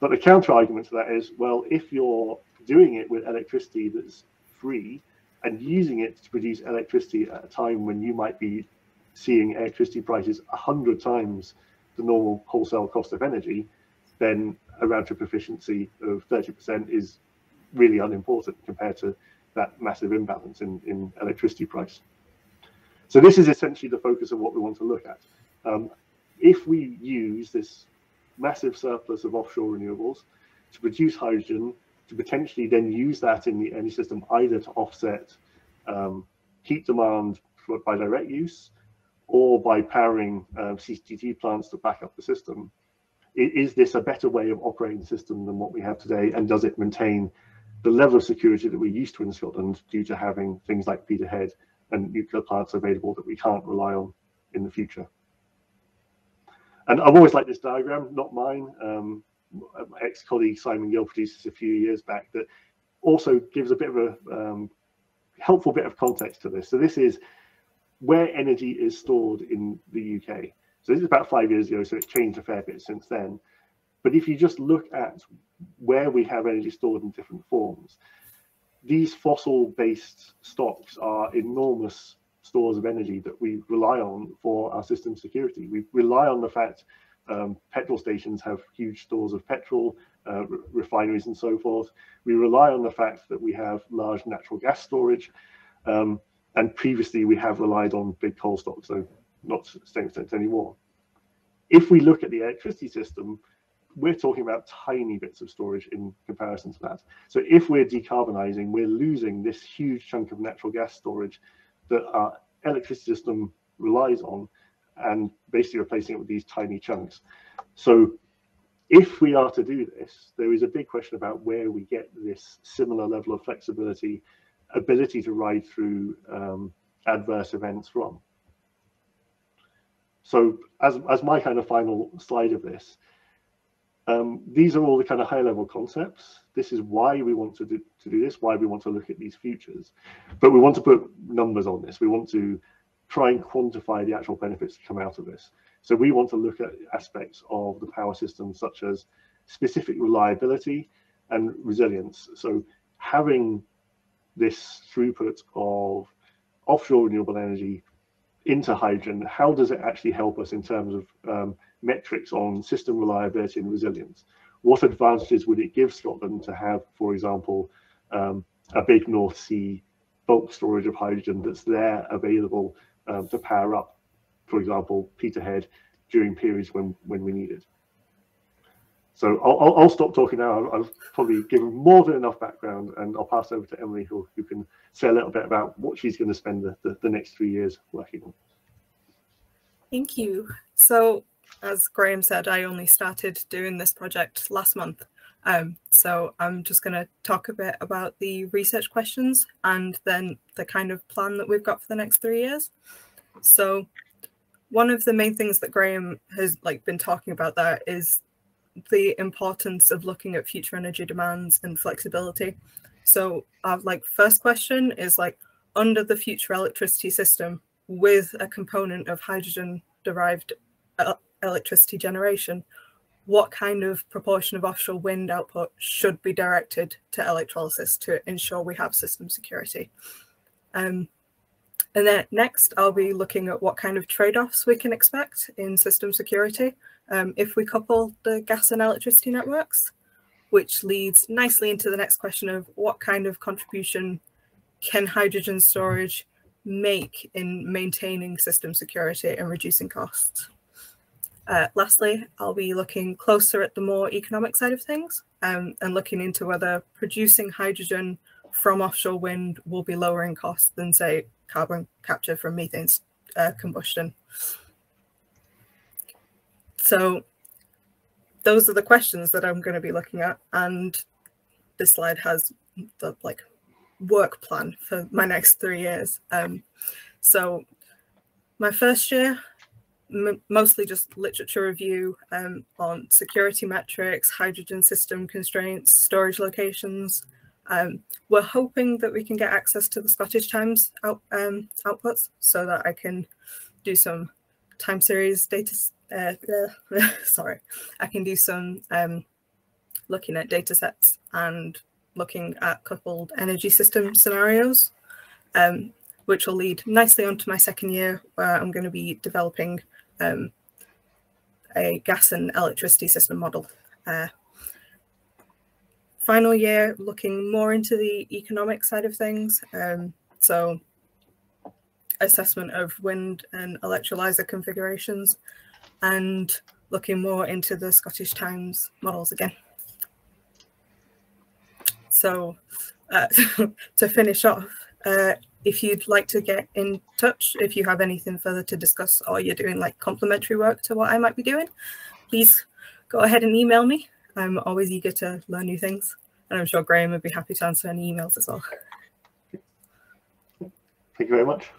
But the counter argument to that is, well, if you're doing it with electricity that's free and using it to produce electricity at a time when you might be seeing electricity prices 100 times the normal wholesale cost of energy, then a round trip efficiency of 30% is really unimportant compared to that massive imbalance in, in electricity price. So this is essentially the focus of what we want to look at. Um, if we use this massive surplus of offshore renewables to produce hydrogen, to potentially then use that in the energy system either to offset um, heat demand by direct use or by powering uh, CCGT plants to back up the system. Is this a better way of operating the system than what we have today? And does it maintain the level of security that we're used to in Scotland due to having things like Peterhead and nuclear plants available that we can't rely on in the future? And I've always liked this diagram, not mine. Um, ex-colleague Simon Gill produced this a few years back that also gives a bit of a um, helpful bit of context to this. So this is where energy is stored in the UK. So this is about five years ago, so it's changed a fair bit since then. But if you just look at where we have energy stored in different forms, these fossil-based stocks are enormous stores of energy that we rely on for our system security. We rely on the fact um, petrol stations have huge stores of petrol, uh, re refineries and so forth. We rely on the fact that we have large natural gas storage. Um, and previously we have relied on big coal stocks, so not to the same extent anymore. If we look at the electricity system, we're talking about tiny bits of storage in comparison to that. So if we're decarbonizing, we're losing this huge chunk of natural gas storage that our electricity system relies on and basically replacing it with these tiny chunks. So if we are to do this, there is a big question about where we get this similar level of flexibility, ability to ride through um, adverse events from. So as, as my kind of final slide of this, um, these are all the kind of high level concepts. This is why we want to do, to do this, why we want to look at these futures. But we want to put numbers on this. We want to try and quantify the actual benefits that come out of this. So we want to look at aspects of the power system, such as specific reliability and resilience. So having this throughput of offshore renewable energy into hydrogen, how does it actually help us in terms of um, metrics on system reliability and resilience? What advantages would it give Scotland to have, for example, um, a big North Sea bulk storage of hydrogen that's there available um, to power up, for example, Peterhead during periods when, when we need it. So I'll, I'll stop talking now. I've probably given more than enough background and I'll pass over to Emily who, who can say a little bit about what she's going to spend the, the, the next three years working on. Thank you. So as Graham said, I only started doing this project last month. Um, so I'm just going to talk a bit about the research questions and then the kind of plan that we've got for the next three years. So one of the main things that Graham has like been talking about there is the importance of looking at future energy demands and flexibility. So our like first question is like under the future electricity system with a component of hydrogen derived uh, electricity generation, what kind of proportion of offshore wind output should be directed to electrolysis to ensure we have system security. Um, and then next, I'll be looking at what kind of trade-offs we can expect in system security um, if we couple the gas and electricity networks, which leads nicely into the next question of what kind of contribution can hydrogen storage make in maintaining system security and reducing costs. Uh, lastly, I'll be looking closer at the more economic side of things um, and looking into whether producing hydrogen from offshore wind will be lowering costs than, say, carbon capture from methane uh, combustion. So those are the questions that I'm going to be looking at. And this slide has the like work plan for my next three years. Um, so my first year, mostly just literature review um, on security metrics, hydrogen system constraints, storage locations. Um, we're hoping that we can get access to the Scottish Times out, um, outputs so that I can do some time series data. Uh, uh, sorry, I can do some um, looking at data sets and looking at coupled energy system scenarios, um, which will lead nicely onto my second year where I'm going to be developing um, a gas and electricity system model. Uh, final year, looking more into the economic side of things. Um, so assessment of wind and electrolyzer configurations and looking more into the Scottish Times models again. So uh, to finish off, uh, if you'd like to get in touch, if you have anything further to discuss or you're doing like complementary work to what I might be doing, please go ahead and email me. I'm always eager to learn new things. And I'm sure Graham would be happy to answer any emails as well. Thank you very much.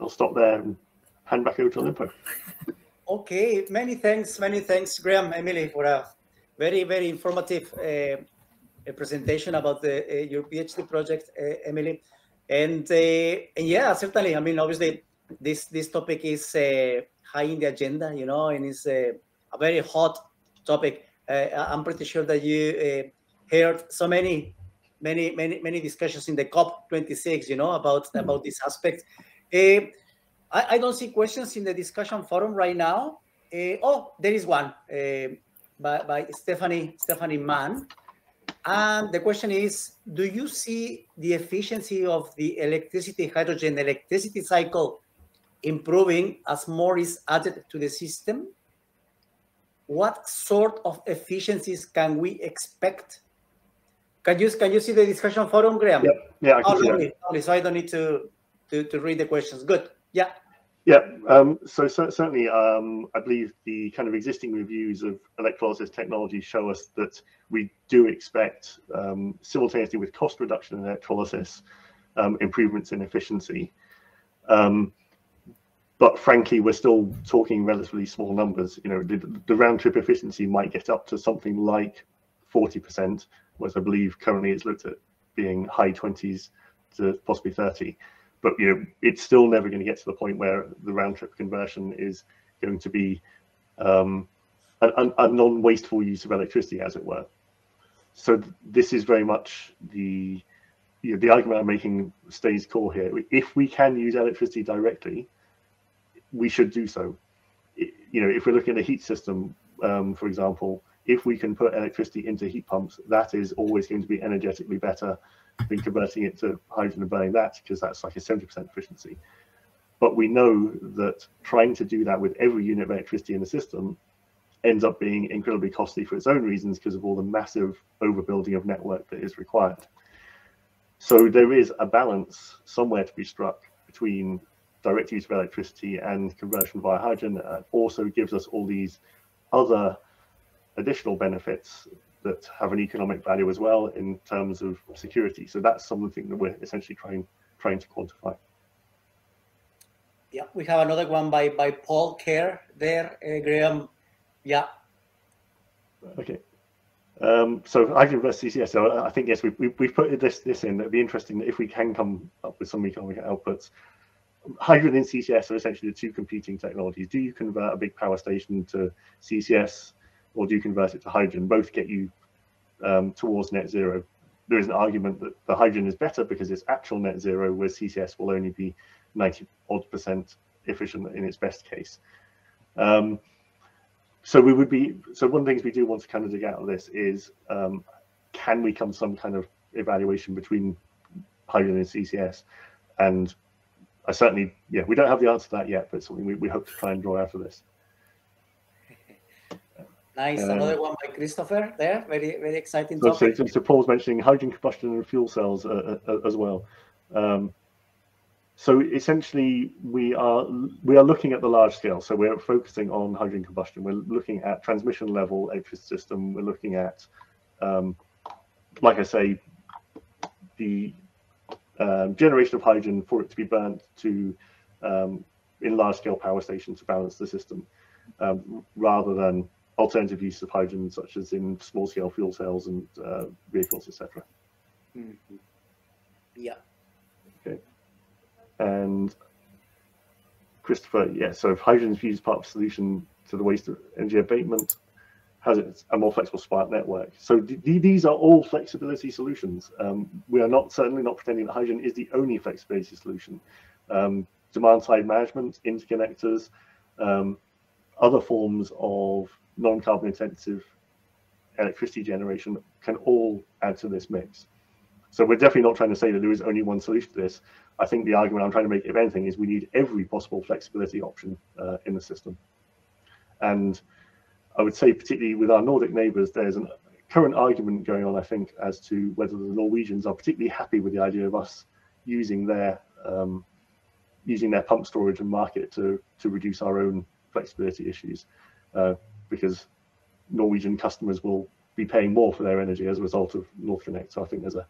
I'll stop there and hand back over to Olimpo. Okay, many thanks, many thanks, Graham, Emily, for a very, very informative uh, presentation about the, uh, your PhD project, uh, Emily. And, uh, and yeah, certainly, I mean, obviously, this this topic is uh, high in the agenda, you know, and it's uh, a very hot topic. I'm pretty sure that you heard so many, many, many, many discussions in the COP26, you know, about about this aspect. I, I, don't see questions in the discussion forum right now. Uh, oh, there is one uh, by, by Stephanie Stephanie Mann. And the question is, do you see the efficiency of the electricity, hydrogen electricity cycle improving as more is added to the system? What sort of efficiencies can we expect? Can you, can you see the discussion forum, Graham? Yeah, yeah I can oh, see lovely, lovely. So I don't need to, to, to read the questions. Good. Yeah. Yeah, um, so, so, certainly, um, I believe the kind of existing reviews of electrolysis technology show us that we do expect um, simultaneously with cost reduction in electrolysis, um, improvements in efficiency. Um, but frankly, we're still talking relatively small numbers. You know, the, the round trip efficiency might get up to something like 40%, whereas I believe currently it's looked at being high 20s to possibly 30 but you know it's still never going to get to the point where the round trip conversion is going to be um, a, a non-wasteful use of electricity, as it were. So th this is very much the you know, the argument I'm making stays core here. If we can use electricity directly, we should do so. You know, if we're looking at a heat system, um, for example, if we can put electricity into heat pumps, that is always going to be energetically better been converting it to hydrogen and burning that because that's like a 70% efficiency. But we know that trying to do that with every unit of electricity in the system ends up being incredibly costly for its own reasons because of all the massive overbuilding of network that is required. So there is a balance somewhere to be struck between direct use of electricity and conversion via hydrogen. It also gives us all these other additional benefits that have an economic value as well in terms of security. So that's something that we're essentially trying trying to quantify. Yeah, we have another one by by Paul Kerr there, uh, Graham. Yeah. Okay. Um, so I can versus CCS. So I think yes, we, we we've put this this in. It'd be interesting if we can come up with some economic outputs. Hydrogen and CCS are essentially the two competing technologies. Do you convert a big power station to CCS or do you convert it to hydrogen? Both get you um, towards net zero. There is an argument that the hydrogen is better because it's actual net zero, whereas CCS will only be 90 odd percent efficient in its best case. Um, so we would be so one of the things we do want to kind of dig out of this is um, can we come some kind of evaluation between hydrogen and CCS? And I certainly, yeah, we don't have the answer to that yet, but something we, we hope to try and draw out of this. Nice. Um, Another one by Christopher there. Very, very exciting topic. So, so Paul's mentioning hydrogen combustion and fuel cells uh, uh, uh, as well. Um, so essentially, we are we are looking at the large scale. So we're focusing on hydrogen combustion. We're looking at transmission level electricity system. We're looking at, um, like I say, the um, generation of hydrogen for it to be burnt to um, in large scale power stations to balance the system, um, rather than alternative use of hydrogen, such as in small scale fuel cells and uh, vehicles, etc. Mm -hmm. Yeah. Okay. And Christopher, yeah, so if hydrogen is used as part of a solution to the waste energy abatement, has it a more flexible spark network. So these are all flexibility solutions. Um, we are not certainly not pretending that hydrogen is the only flexibility solution. Um, demand side management, interconnectors, um, other forms of non-carbon intensive electricity generation can all add to this mix. So we're definitely not trying to say that there is only one solution to this. I think the argument I'm trying to make, if anything, is we need every possible flexibility option uh, in the system. And I would say, particularly with our Nordic neighbours, there's a current argument going on, I think, as to whether the Norwegians are particularly happy with the idea of us using their um, using their pump storage and market to to reduce our own flexibility issues, uh, because Norwegian customers will be paying more for their energy as a result of NorthConnect. So I think there's a,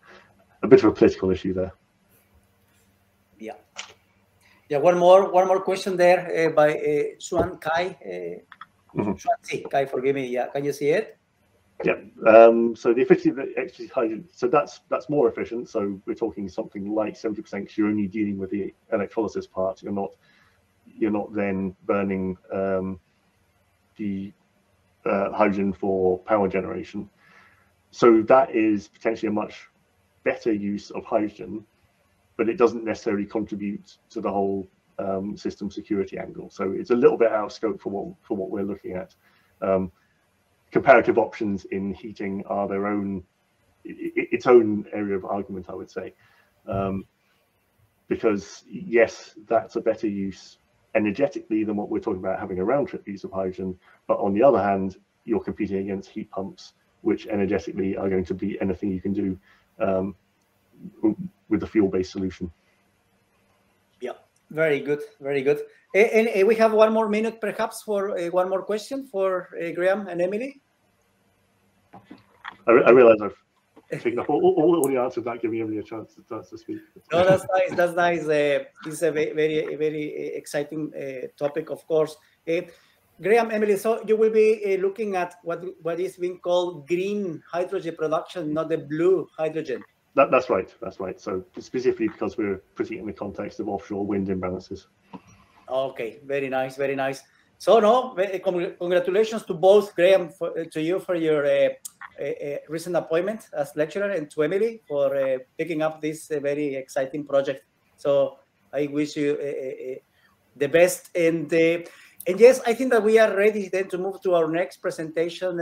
a bit of a political issue there. Yeah. Yeah, one more one more question there uh, by uh, Kai. Uh, mm -hmm. Kai, forgive me. Yeah, can you see it? Yeah. Um, so the efficiency of the electricity hydrogen, so that's that's more efficient. So we're talking something like 70% because you're only dealing with the electrolysis part. You're not you're not then burning um, the uh, hydrogen for power generation. So that is potentially a much better use of hydrogen, but it doesn't necessarily contribute to the whole um, system security angle. So it's a little bit out of scope for what for what we're looking at. Um, comparative options in heating are their own its own area of argument, I would say, um, because yes, that's a better use energetically than what we're talking about having a round trip use of hydrogen. But on the other hand, you're competing against heat pumps, which energetically are going to be anything you can do um, with a fuel-based solution. Yeah, very good, very good. And, and, we have one more minute, perhaps, for uh, one more question for uh, Graham and Emily. I, I realize I've taken up all, all, all, the answers without giving Emily a chance to, chance to speak. No, that's nice. That's nice. Uh, it's a very, very, very exciting uh, topic, of course. Uh, Graham, Emily, so you will be uh, looking at what what is being called green hydrogen production, not the blue hydrogen. That, that's right. That's right. So specifically because we're putting it in the context of offshore wind imbalances. Okay, very nice, very nice. So no, congratulations to both Graham, for, uh, to you for your uh, uh, recent appointment as lecturer, and to Emily for uh, picking up this uh, very exciting project. So I wish you uh, the best. And and yes, I think that we are ready then to move to our next presentation.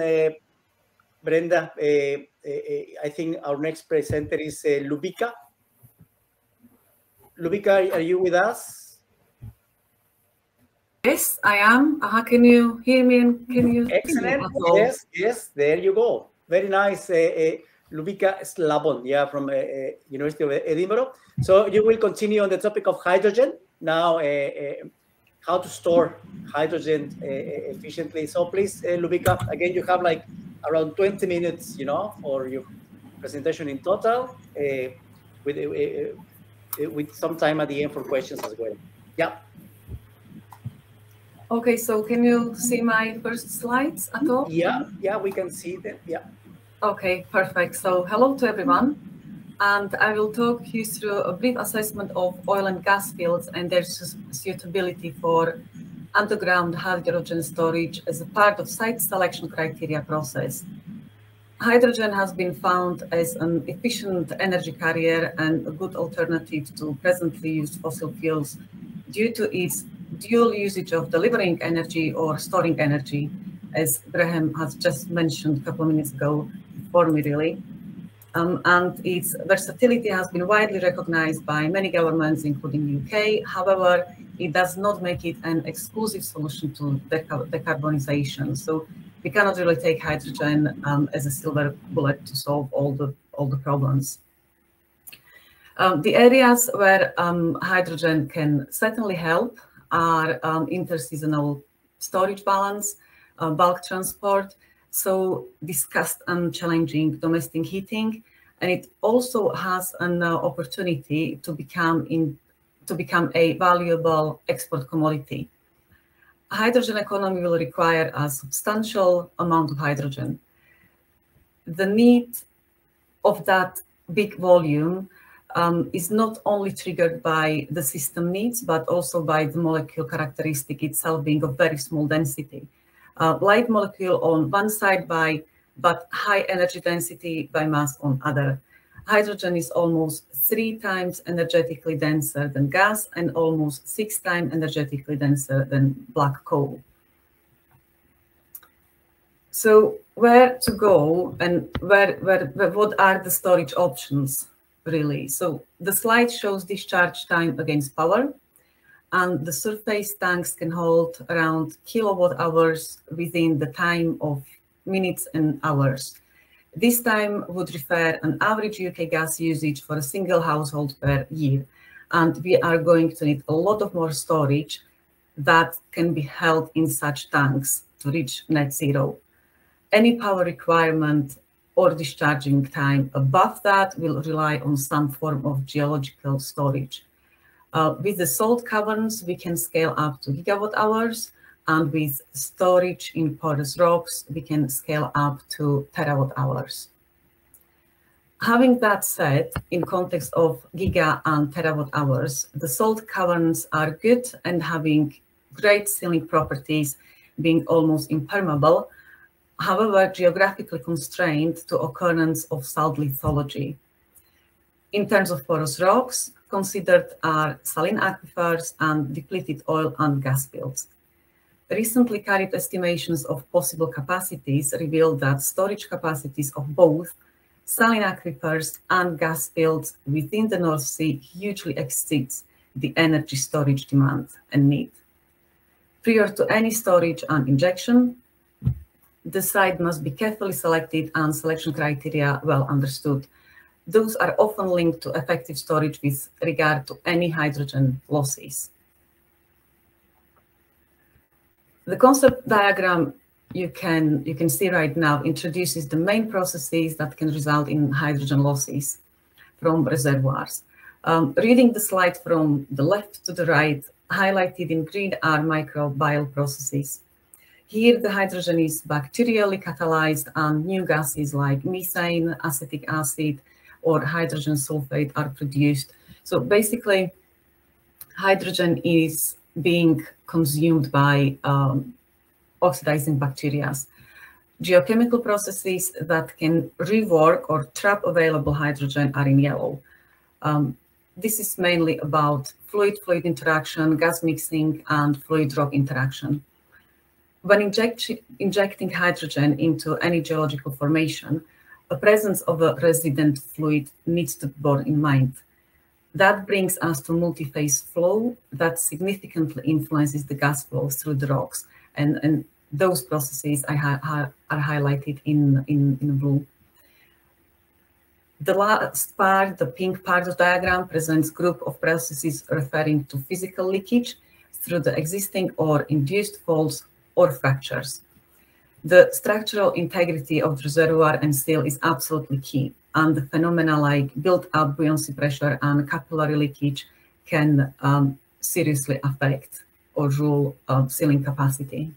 Brenda, I think our next presenter is Lubica. Lubica, are you with us? Yes, I am. Uh, can you hear me? And can you? Excellent. Yes, yes. There you go. Very nice. Uh, uh, Lubica Slabon, yeah, from uh, uh, University of Edinburgh. So you will continue on the topic of hydrogen now. Uh, how to store hydrogen efficiently. So please, Lubica, again, you have like around 20 minutes, you know, for your presentation in total, with with some time at the end for questions as well. Yeah. Okay, so can you see my first slides at all? Yeah, yeah, we can see them. Yeah. Okay, perfect. So hello to everyone. And I will talk you through a brief assessment of oil and gas fields and their suitability for underground hydrogen storage as a part of site selection criteria process. Hydrogen has been found as an efficient energy carrier and a good alternative to presently used fossil fuels due to its dual usage of delivering energy or storing energy, as Graham has just mentioned a couple of minutes ago for me, really. Um, and its versatility has been widely recognized by many governments, including UK. However, it does not make it an exclusive solution to decarbonization. So we cannot really take hydrogen um, as a silver bullet to solve all the all the problems. Um, the areas where um, hydrogen can certainly help are um, interseasonal storage balance, uh, bulk transport, so discussed and challenging domestic heating, and it also has an uh, opportunity to become in to become a valuable export commodity. Hydrogen economy will require a substantial amount of hydrogen. The need of that big volume um, is not only triggered by the system needs, but also by the molecule characteristic itself being of very small density. Uh, light molecule on one side by, but high energy density by mass on other. Hydrogen is almost three times energetically denser than gas and almost six times energetically denser than black coal. So where to go and where, where, where what are the storage options? really. So the slide shows discharge time against power, and the surface tanks can hold around kilowatt hours within the time of minutes and hours. This time would refer an average UK gas usage for a single household per year. And we are going to need a lot of more storage that can be held in such tanks to reach net zero. Any power requirement or discharging time above that will rely on some form of geological storage. Uh, with the salt caverns, we can scale up to gigawatt hours, and with storage in porous rocks, we can scale up to terawatt hours. Having that said, in context of giga and terawatt hours, the salt caverns are good and having great sealing properties, being almost impermeable, however, geographically constrained to occurrence of salt lithology. In terms of porous rocks, considered are saline aquifers and depleted oil and gas fields. Recently carried estimations of possible capacities revealed that storage capacities of both saline aquifers and gas fields within the North Sea hugely exceeds the energy storage demand and need. Prior to any storage and injection, the site must be carefully selected and selection criteria well understood those are often linked to effective storage with regard to any hydrogen losses. The concept diagram you can, you can see right now introduces the main processes that can result in hydrogen losses from reservoirs. Um, reading the slide from the left to the right, highlighted in green are microbial processes. Here, the hydrogen is bacterially catalyzed and new gases like methane, acetic acid, or hydrogen sulfate are produced. So basically, hydrogen is being consumed by um, oxidizing bacteria. Geochemical processes that can rework or trap available hydrogen are in yellow. Um, this is mainly about fluid-fluid interaction, gas mixing, and fluid-rock interaction. When inject injecting hydrogen into any geological formation, a presence of a resident fluid needs to be borne in mind. That brings us to multi-phase flow that significantly influences the gas flow through the rocks. And, and those processes are highlighted in, in, in blue. The last part, the pink part of the diagram, presents group of processes referring to physical leakage through the existing or induced faults or fractures the structural integrity of reservoir and seal is absolutely key. And the phenomena like built-up buoyancy pressure and capillary leakage can um, seriously affect or rule uh, sealing capacity.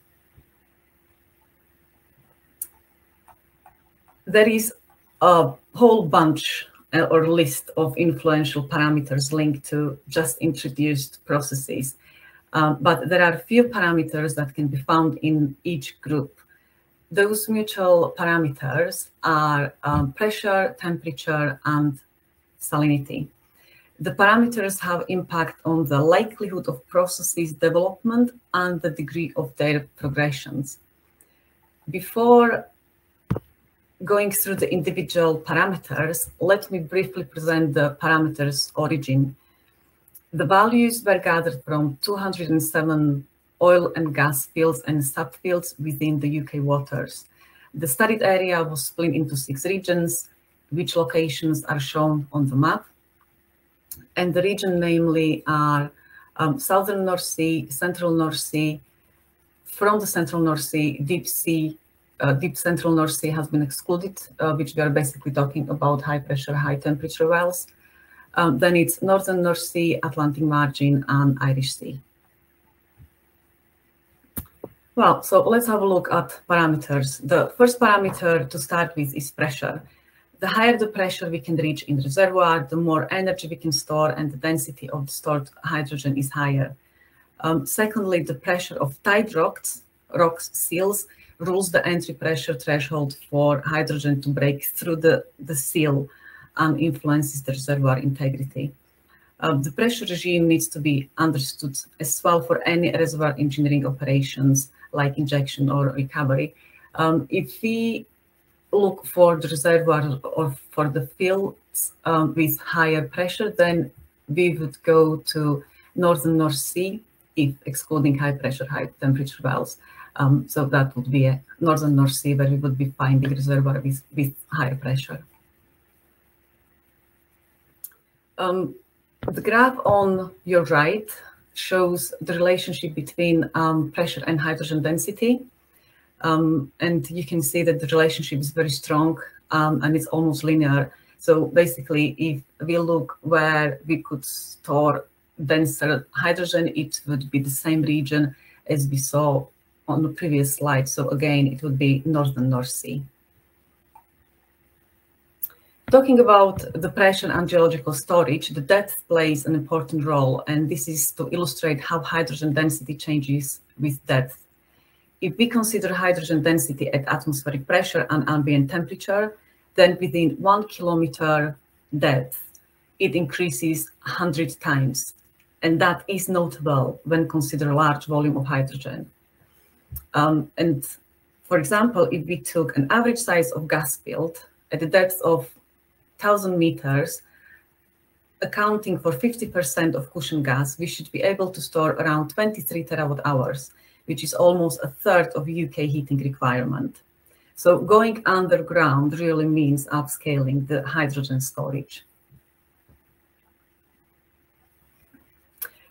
There is a whole bunch uh, or list of influential parameters linked to just introduced processes. Um, but there are few parameters that can be found in each group those mutual parameters are um, pressure, temperature, and salinity. The parameters have impact on the likelihood of processes development and the degree of their progressions. Before going through the individual parameters, let me briefly present the parameters origin. The values were gathered from 207 oil and gas fields and subfields within the UK waters. The studied area was split into six regions, which locations are shown on the map. And the region namely are um, Southern North Sea, Central North Sea, from the Central North Sea, Deep Sea, uh, Deep Central North Sea has been excluded, uh, which we are basically talking about high pressure, high temperature wells. Um, then it's Northern North Sea, Atlantic Margin, and Irish Sea. Well, so let's have a look at parameters. The first parameter to start with is pressure. The higher the pressure we can reach in the reservoir, the more energy we can store and the density of the stored hydrogen is higher. Um, secondly, the pressure of tight rocks, rocks seals rules the entry pressure threshold for hydrogen to break through the, the seal and influences the reservoir integrity. Um, the pressure regime needs to be understood as well for any reservoir engineering operations like injection or recovery. Um, if we look for the reservoir or for the fields um, with higher pressure, then we would go to northern North Sea, if excluding high pressure, high temperature wells. Um, so that would be a northern North Sea where we would be finding reservoir with, with higher pressure. Um, the graph on your right shows the relationship between um, pressure and hydrogen density. Um, and you can see that the relationship is very strong um, and it's almost linear. So basically, if we look where we could store denser hydrogen, it would be the same region as we saw on the previous slide. So again, it would be northern North Sea. Talking about the pressure and geological storage, the depth plays an important role, and this is to illustrate how hydrogen density changes with depth. If we consider hydrogen density at atmospheric pressure and ambient temperature, then within one kilometer depth, it increases 100 times. And that is notable when consider a large volume of hydrogen. Um, and for example, if we took an average size of gas field at the depth of 1,000 meters, accounting for 50% of cushion gas, we should be able to store around 23 terawatt hours, which is almost a third of UK heating requirement. So going underground really means upscaling the hydrogen storage.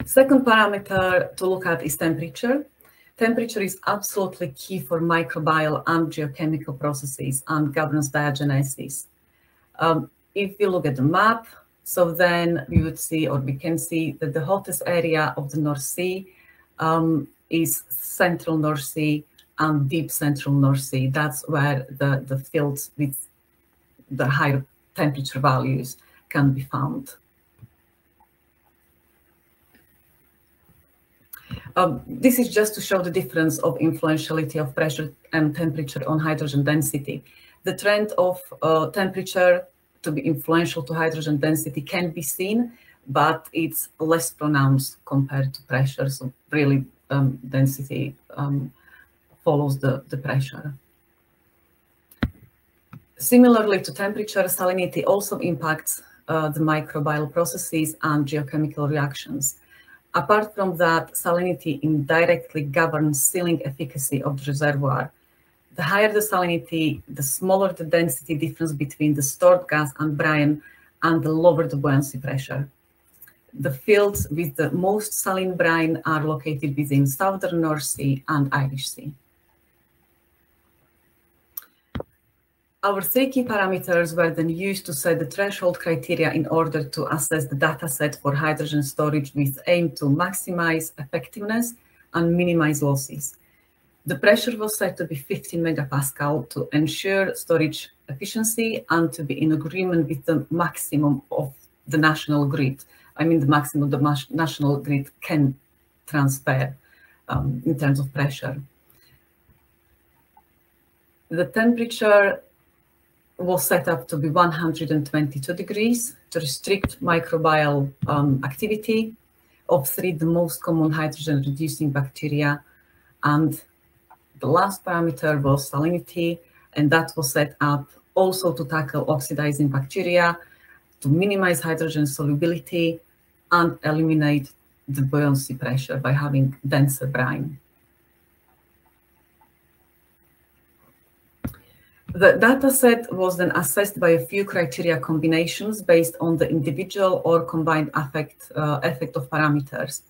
Second parameter to look at is temperature. Temperature is absolutely key for microbial and geochemical processes and governs diagenesis. Um, if you look at the map, so then we would see, or we can see that the hottest area of the North Sea um, is central North Sea and deep central North Sea. That's where the, the fields with the higher temperature values can be found. Um, this is just to show the difference of influentiality of pressure and temperature on hydrogen density. The trend of uh, temperature to be influential to hydrogen density can be seen, but it's less pronounced compared to pressure. So really um, density um, follows the, the pressure. Similarly to temperature, salinity also impacts uh, the microbial processes and geochemical reactions. Apart from that, salinity indirectly governs sealing efficacy of the reservoir the higher the salinity, the smaller the density difference between the stored gas and brine, and the lower the buoyancy pressure. The fields with the most saline brine are located within southern North Sea and Irish Sea. Our three key parameters were then used to set the threshold criteria in order to assess the dataset for hydrogen storage with aim to maximize effectiveness and minimize losses. The pressure was set to be 15 megapascal to ensure storage efficiency and to be in agreement with the maximum of the national grid. I mean, the maximum the national grid can transfer um, in terms of pressure. The temperature was set up to be 122 degrees to restrict microbial um, activity of three the most common hydrogen reducing bacteria and the last parameter was salinity, and that was set up also to tackle oxidizing bacteria, to minimize hydrogen solubility, and eliminate the buoyancy pressure by having denser brine. The data set was then assessed by a few criteria combinations based on the individual or combined effect, uh, effect of parameters.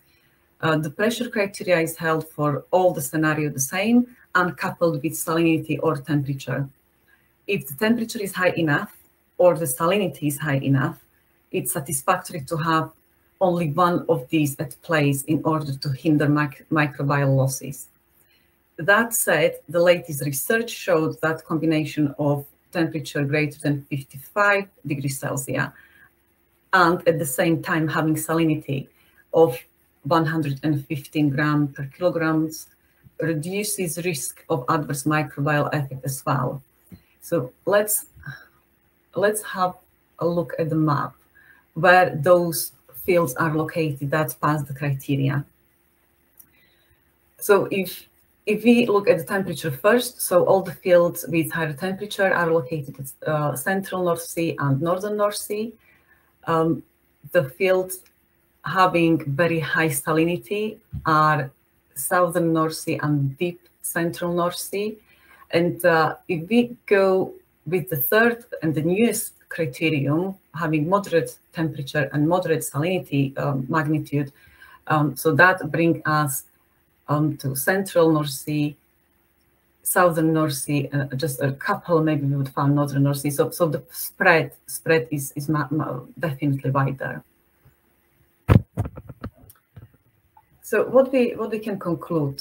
Uh, the pressure criteria is held for all the scenario the same, uncoupled with salinity or temperature. If the temperature is high enough or the salinity is high enough, it's satisfactory to have only one of these at place in order to hinder mic microbial losses. That said, the latest research showed that combination of temperature greater than 55 degrees Celsius and at the same time having salinity of 115 gram per kilograms reduces risk of adverse microbial effect as well. So let's let's have a look at the map where those fields are located that pass the criteria. So if if we look at the temperature first, so all the fields with higher temperature are located at uh, central North Sea and northern North Sea. Um, the fields having very high salinity are southern North Sea and deep central North Sea. And uh, if we go with the third and the newest criterion, having moderate temperature and moderate salinity um, magnitude, um, so that brings us um, to central North Sea, southern North Sea, uh, just a couple maybe we would find northern North Sea. So, so the spread spread is is definitely wider. So what we what we can conclude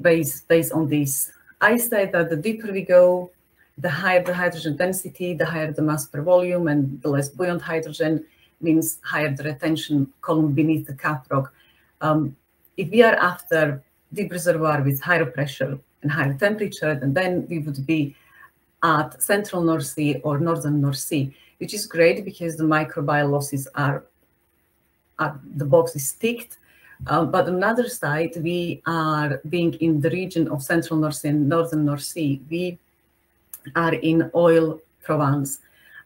based based on this, I say that the deeper we go, the higher the hydrogen density, the higher the mass per volume, and the less buoyant hydrogen means higher the retention column beneath the cap rock. Um, if we are after deep reservoir with higher pressure and higher temperature, then, then we would be at central North Sea or northern North Sea, which is great because the microbial losses are, are the box is ticked. Um, but on the other side, we are being in the region of central North Sea and northern North Sea. We are in oil province,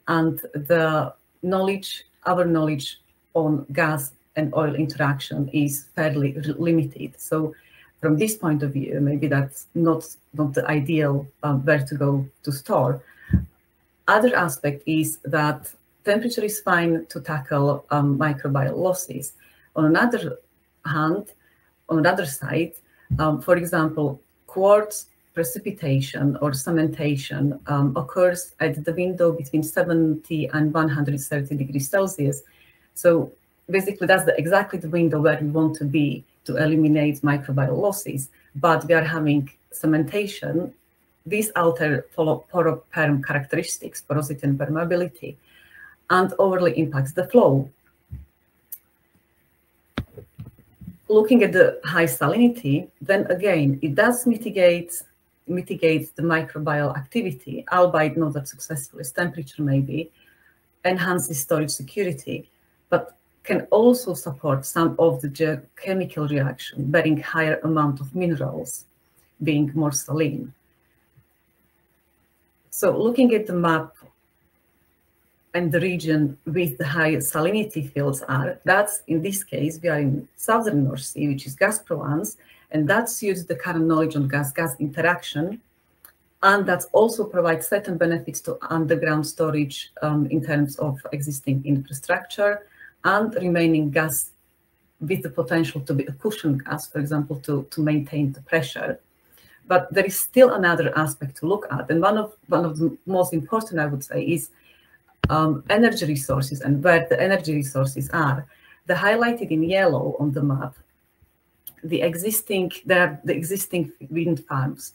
and the knowledge, our knowledge on gas and oil interaction is fairly limited. So from this point of view, maybe that's not, not the ideal um, where to go to store. Other aspect is that temperature is fine to tackle um, microbial losses. On another hand, on the other side, um, for example, quartz precipitation or cementation um, occurs at the window between 70 and 130 degrees Celsius. So basically that's the, exactly the window where we want to be to eliminate microbial losses, but we are having cementation. These alter poroperm characteristics, porosity and permeability, and overly impacts the flow. Looking at the high salinity, then again, it does mitigate mitigate the microbial activity, albeit not that successfully as temperature maybe, enhances storage security, but can also support some of the chemical reaction, bearing higher amount of minerals, being more saline. So looking at the map and the region with the highest salinity fields are, that's in this case, we are in southern North Sea, which is gas province, and that suits the current knowledge on gas-gas interaction. And that also provides certain benefits to underground storage um, in terms of existing infrastructure and remaining gas with the potential to be a cushion gas, for example, to, to maintain the pressure. But there is still another aspect to look at. And one of, one of the most important, I would say, is um, energy resources and where the energy resources are. The highlighted in yellow on the map the existing there are the existing wind farms.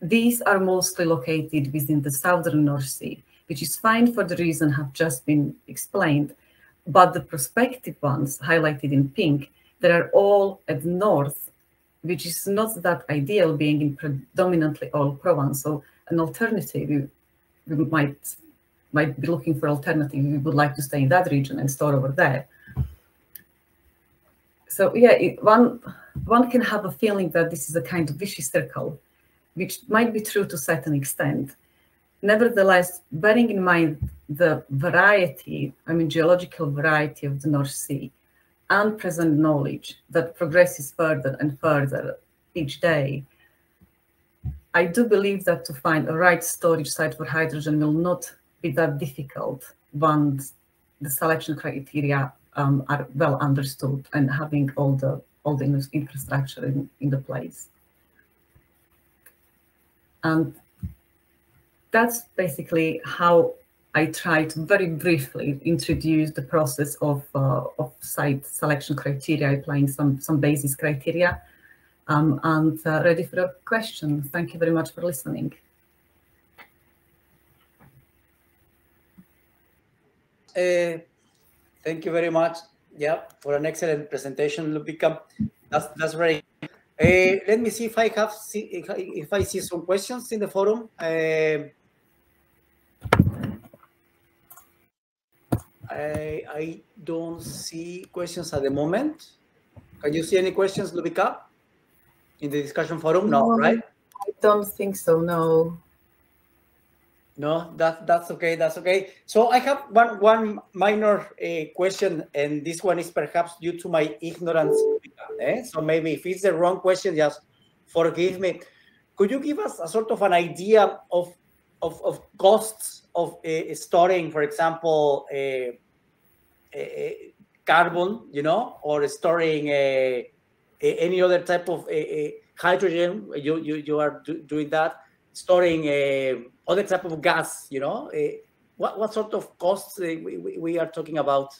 These are mostly located within the southern North Sea, which is fine for the reason have just been explained. But the prospective ones highlighted in pink, they are all at north, which is not that ideal being in predominantly oil province. So an alternative, we might might be looking for alternative. We would like to stay in that region and store over there. So yeah, it, one one can have a feeling that this is a kind of vicious circle, which might be true to a certain extent. Nevertheless, bearing in mind the variety, I mean, geological variety of the North Sea and present knowledge that progresses further and further each day, I do believe that to find a right storage site for hydrogen will not be that difficult once the selection criteria um, are well understood and having all the all the infrastructure in, in the place. And that's basically how I to very briefly introduce the process of, uh, of site selection criteria, applying some, some basis criteria. Um, and uh, ready for a question. Thank you very much for listening. Uh, thank you very much yeah, for an excellent presentation, Lubica. That's that's very. Uh, let me see if I have see if I, if I see some questions in the forum. Uh, I I don't see questions at the moment. Can you see any questions, Lubica, in the discussion forum? No, no right? I don't think so. No. No, that that's okay. That's okay. So I have one one minor uh, question, and this one is perhaps due to my ignorance. Eh? So maybe if it's the wrong question, just forgive me. could you give us a sort of an idea of of, of costs of uh, storing, for example, uh, carbon, you know, or storing any other type of hydrogen? You you you are do, doing that, storing other type of gas, you know. what what sort of costs we, we are talking about?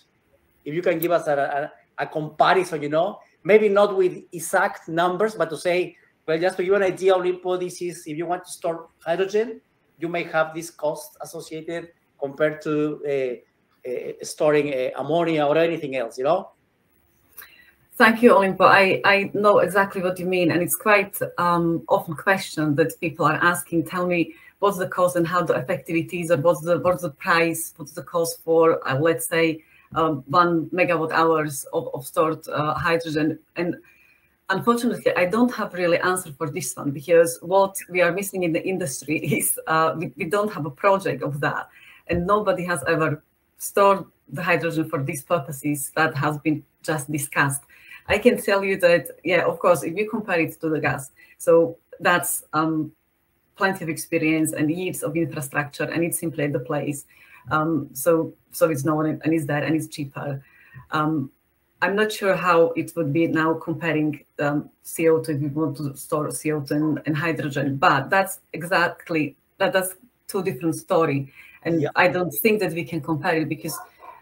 If you can give us a, a, a comparison, you know, maybe not with exact numbers, but to say, well, just to give an idea, Olimpo, this is if you want to store hydrogen, you may have this cost associated compared to uh, uh, storing uh, ammonia or anything else, you know? Thank you, Olimpo. I, I know exactly what you mean, and it's quite um, often question that people are asking, tell me what's the cost and how effective it is, or what's the, what's the price, what's the cost for, uh, let's say, um, one megawatt hours of, of stored uh, hydrogen. And unfortunately, I don't have really answer for this one because what we are missing in the industry is uh, we, we, don't have a project of that, and nobody has ever stored the hydrogen for these purposes that has been just discussed. I can tell you that, yeah, of course, if you compare it to the gas, so that's um, plenty of experience and years of infrastructure, and it's simply the place. Um, so, so it's known and it's there and it's cheaper. Um, I'm not sure how it would be now comparing um, CO2 if we want to store CO2 and, and, hydrogen, but that's exactly that. That's two different story, and yeah. I don't think that we can compare it because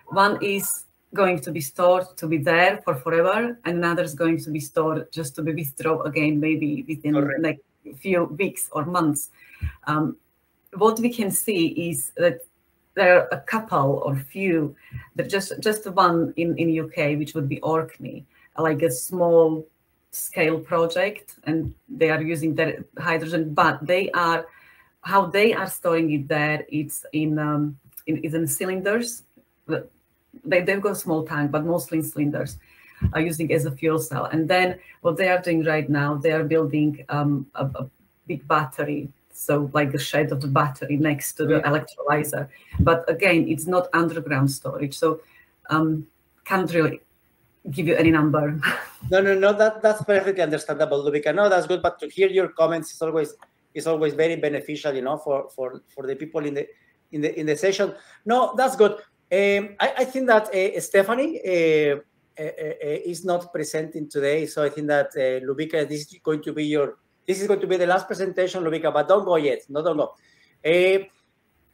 one is going to be stored to be there for forever, and another is going to be stored just to be withdrawn again, maybe within Correct. like a few weeks or months. Um, what we can see is that there are a couple or few that just just one in in UK which would be Orkney like a small scale project and they are using their hydrogen but they are how they are storing it there it's in um in, is in cylinders they, they've got a small tank but mostly in cylinders are using as a fuel cell and then what they are doing right now they are building um, a, a big battery so like the shed of the battery next to the yeah. electrolyzer. But again, it's not underground storage, so um, can't really give you any number. no, no, no. That that's perfectly understandable, Lubica. No, that's good. But to hear your comments is always is always very beneficial, you know, for for for the people in the in the in the session. No, that's good. Um, I, I think that uh, Stephanie. Uh, uh, uh is not presenting today, so I think that uh, Lubica, this is going to be your this is going to be the last presentation, Lubica, but don't go yet. No, don't go. Uh,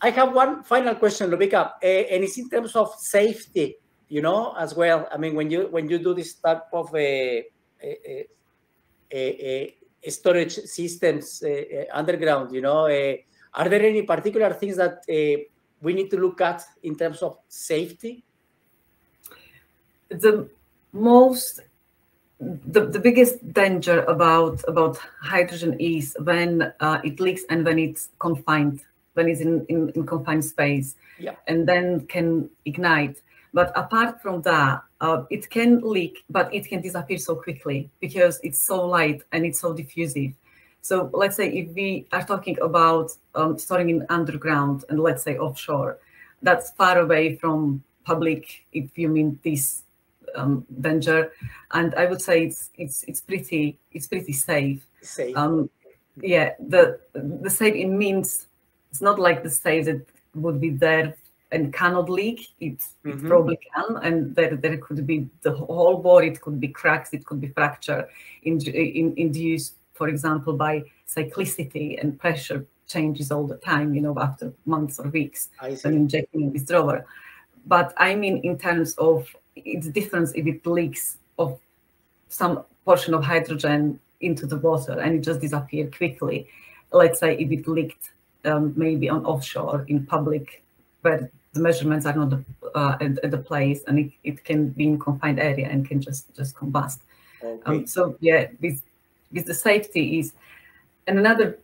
I have one final question, Lubica, and it's in terms of safety, you know, as well. I mean, when you when you do this type of storage systems underground, you know, are there any particular things that we need to look at in terms of safety? The most the, the biggest danger about about hydrogen is when uh, it leaks and when it's confined, when it's in, in, in confined space, yeah. and then can ignite. But apart from that, uh, it can leak, but it can disappear so quickly because it's so light and it's so diffusive. So let's say if we are talking about um, storing in underground and let's say offshore, that's far away from public, if you mean this um, danger, and I would say it's it's it's pretty it's pretty safe. Safe. Um, yeah, the the safe it means it's not like the safe that would be there and cannot leak. It, mm-hmm. it probably can, and there there could be the whole body. It could be cracks. It could be fracture in, in, induced, for example, by cyclicity and pressure changes all the time. You know, after months or weeks when injecting withdrawal. But I mean, in terms of it's difference if it leaks of some portion of hydrogen into the water and it just disappear quickly. Let's say if it leaked um, maybe on offshore in public where the measurements are not uh, at, at, the place and it, it can be in confined area and can just just combust. Okay. Um, so yeah, with with the safety is and another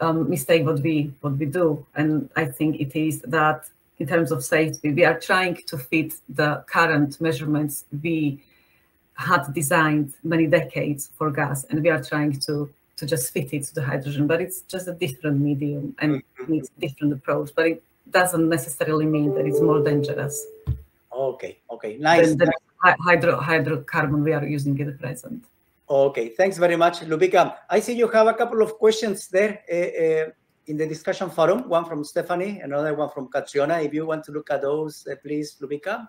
um, mistake what we what we do and I think it is that in terms of safety. We are trying to fit the current measurements we had designed many decades for gas, and we are trying to to just fit it to the hydrogen, but it's just a different medium and mm-hmm. needs different approach. But it doesn't necessarily mean that it's more dangerous. Okay, okay, nice. Than the hydro hydrocarbon we are using at the present. Okay, thanks very much, Lubica. I see you have a couple of questions there uh, uh, in the discussion forum, one from Stephanie, another one from Katriona. If you want to look at those, uh, please, Lubica.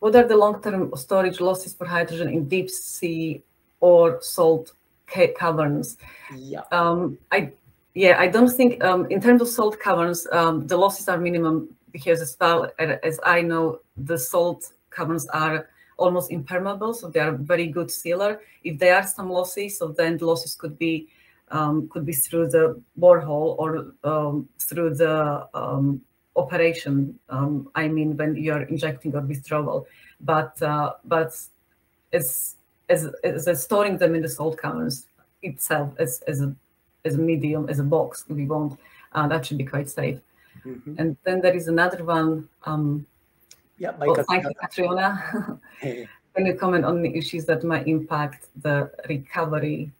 What are the long-term storage losses for hydrogen in deep sea or salt caverns? Yeah. Um, I yeah, I don't think um, in terms of salt caverns, um, the losses are minimum because as far as I know, the salt caverns are almost impermeable, so they are very good sealer. If there are some losses, so then the losses could be um, could be through the borehole or um, through the um, operation. Um, I mean, when you are injecting or withdrawal, but uh, but as, as as storing them in the salt caverns itself as as a as a medium as a box we want uh, that should be quite safe. Mm -hmm. And then there is another one. Um, yeah, you, Katriona. Can you comment on the issues that might impact the recovery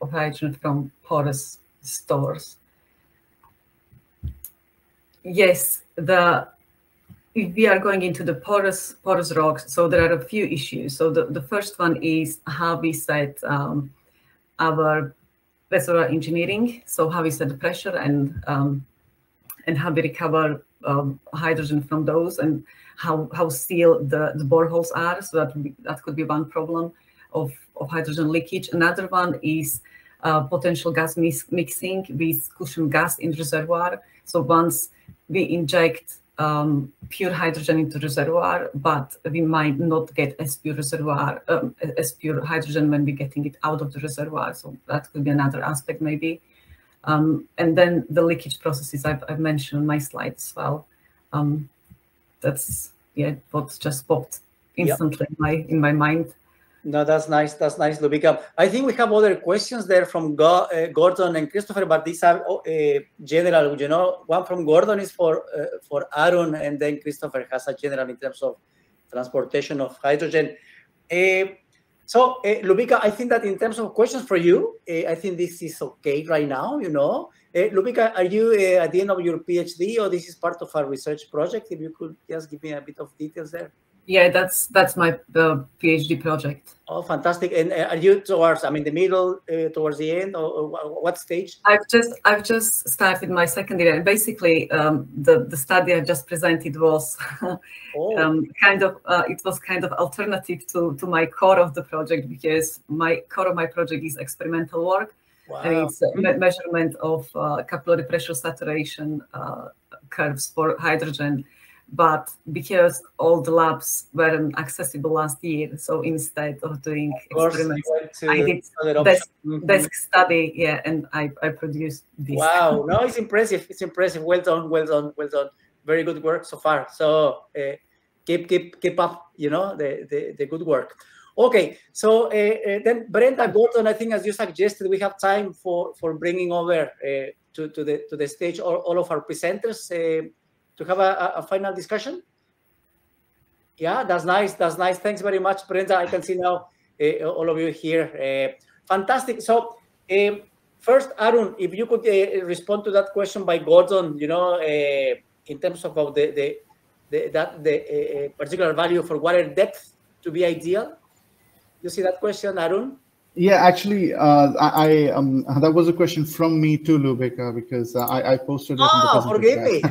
of hydrogen from porous stores? Yes, the if we are going into the porous porous rocks, so there are a few issues. So the, the first one is how we set um, our reservoir engineering. So how we set the pressure and um, and how we recover um, hydrogen from those and how how sealed the, the boreholes are. So that that could be one problem of, of hydrogen leakage. Another one is uh, potential gas mix, mixing with cushion gas in reservoir. So once we inject um, pure hydrogen into reservoir, but we might not get as pure reservoir, um, as pure hydrogen when we're getting it out of the reservoir. So that could be another aspect maybe. Um, and then the leakage processes I've, I've mentioned on my slide as well. Um, that's yeah, what just popped instantly yep. in my in my mind. No, that's nice. That's nice, Lubica. I think we have other questions there from Go, uh, Gordon and Christopher, but these are uh, general. You know, one from Gordon is for uh, for Arun, and then Christopher has a general in terms of transportation of hydrogen. Uh, so, uh, I think that in terms of questions for you, uh, I think this is okay right now. You know, uh, are you at the end of your PhD, or this is part of a research project? If you could just give me a bit of details there yeah that's that's my the phd project. Oh fantastic. And uh, are you towards i mean the middle uh, towards the end or, or, what stage? I've just i've just started my second year and basically um, the the study i just presented was oh. um, kind of uh, it was kind of alternative to to my core of the project because my core of my project is experimental work. Wow. and it's me measurement of uh, capillary pressure saturation uh, curves for hydrogen but because all the labs weren't accessible last year, so instead of doing of experiments, I did desk, mm-hmm. desk study, yeah, and I, I produced this. Wow, no, it's impressive. It's impressive. Well done, well done, well done. Very good work so far. So uh, keep keep keep up, you know, the the, the good work. Okay, so uh, uh, then Brenda Gordon, I think as you suggested, we have time for for bringing over uh, to to the to the stage all, all of our presenters. To have a, a, final discussion? Yeah, that's nice. That's nice. Thanks very much, Brenda. I can see now uh, all of you here. Uh, fantastic. So, uh, first, Arun, if you could respond to that question by Gordon, you know, in terms of, of the, the, the that the particular value for water depth to be ideal. You see that question, Arun? Yeah, actually, uh, I, um, that was a question from me too, Lubica, because uh, I, I posted it. Oh, forgive me.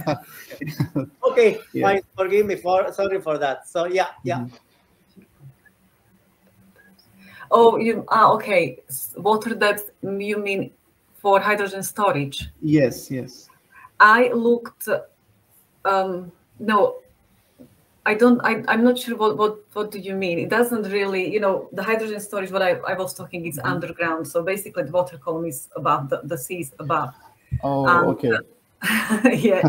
okay, yeah. fine. Forgive me for sorry for that. So yeah, yeah. Mm -hmm. Oh, you ah okay. Water depth. You mean for hydrogen storage? Yes, yes. I looked. Um, no, I don't, I, I'm not sure what, what, what do you mean? It doesn't really, you know, the hydrogen storage, what I, I was talking is mm-hmm. underground. So basically the water column is above, the, the sea is above. Oh, and, okay. Yeah.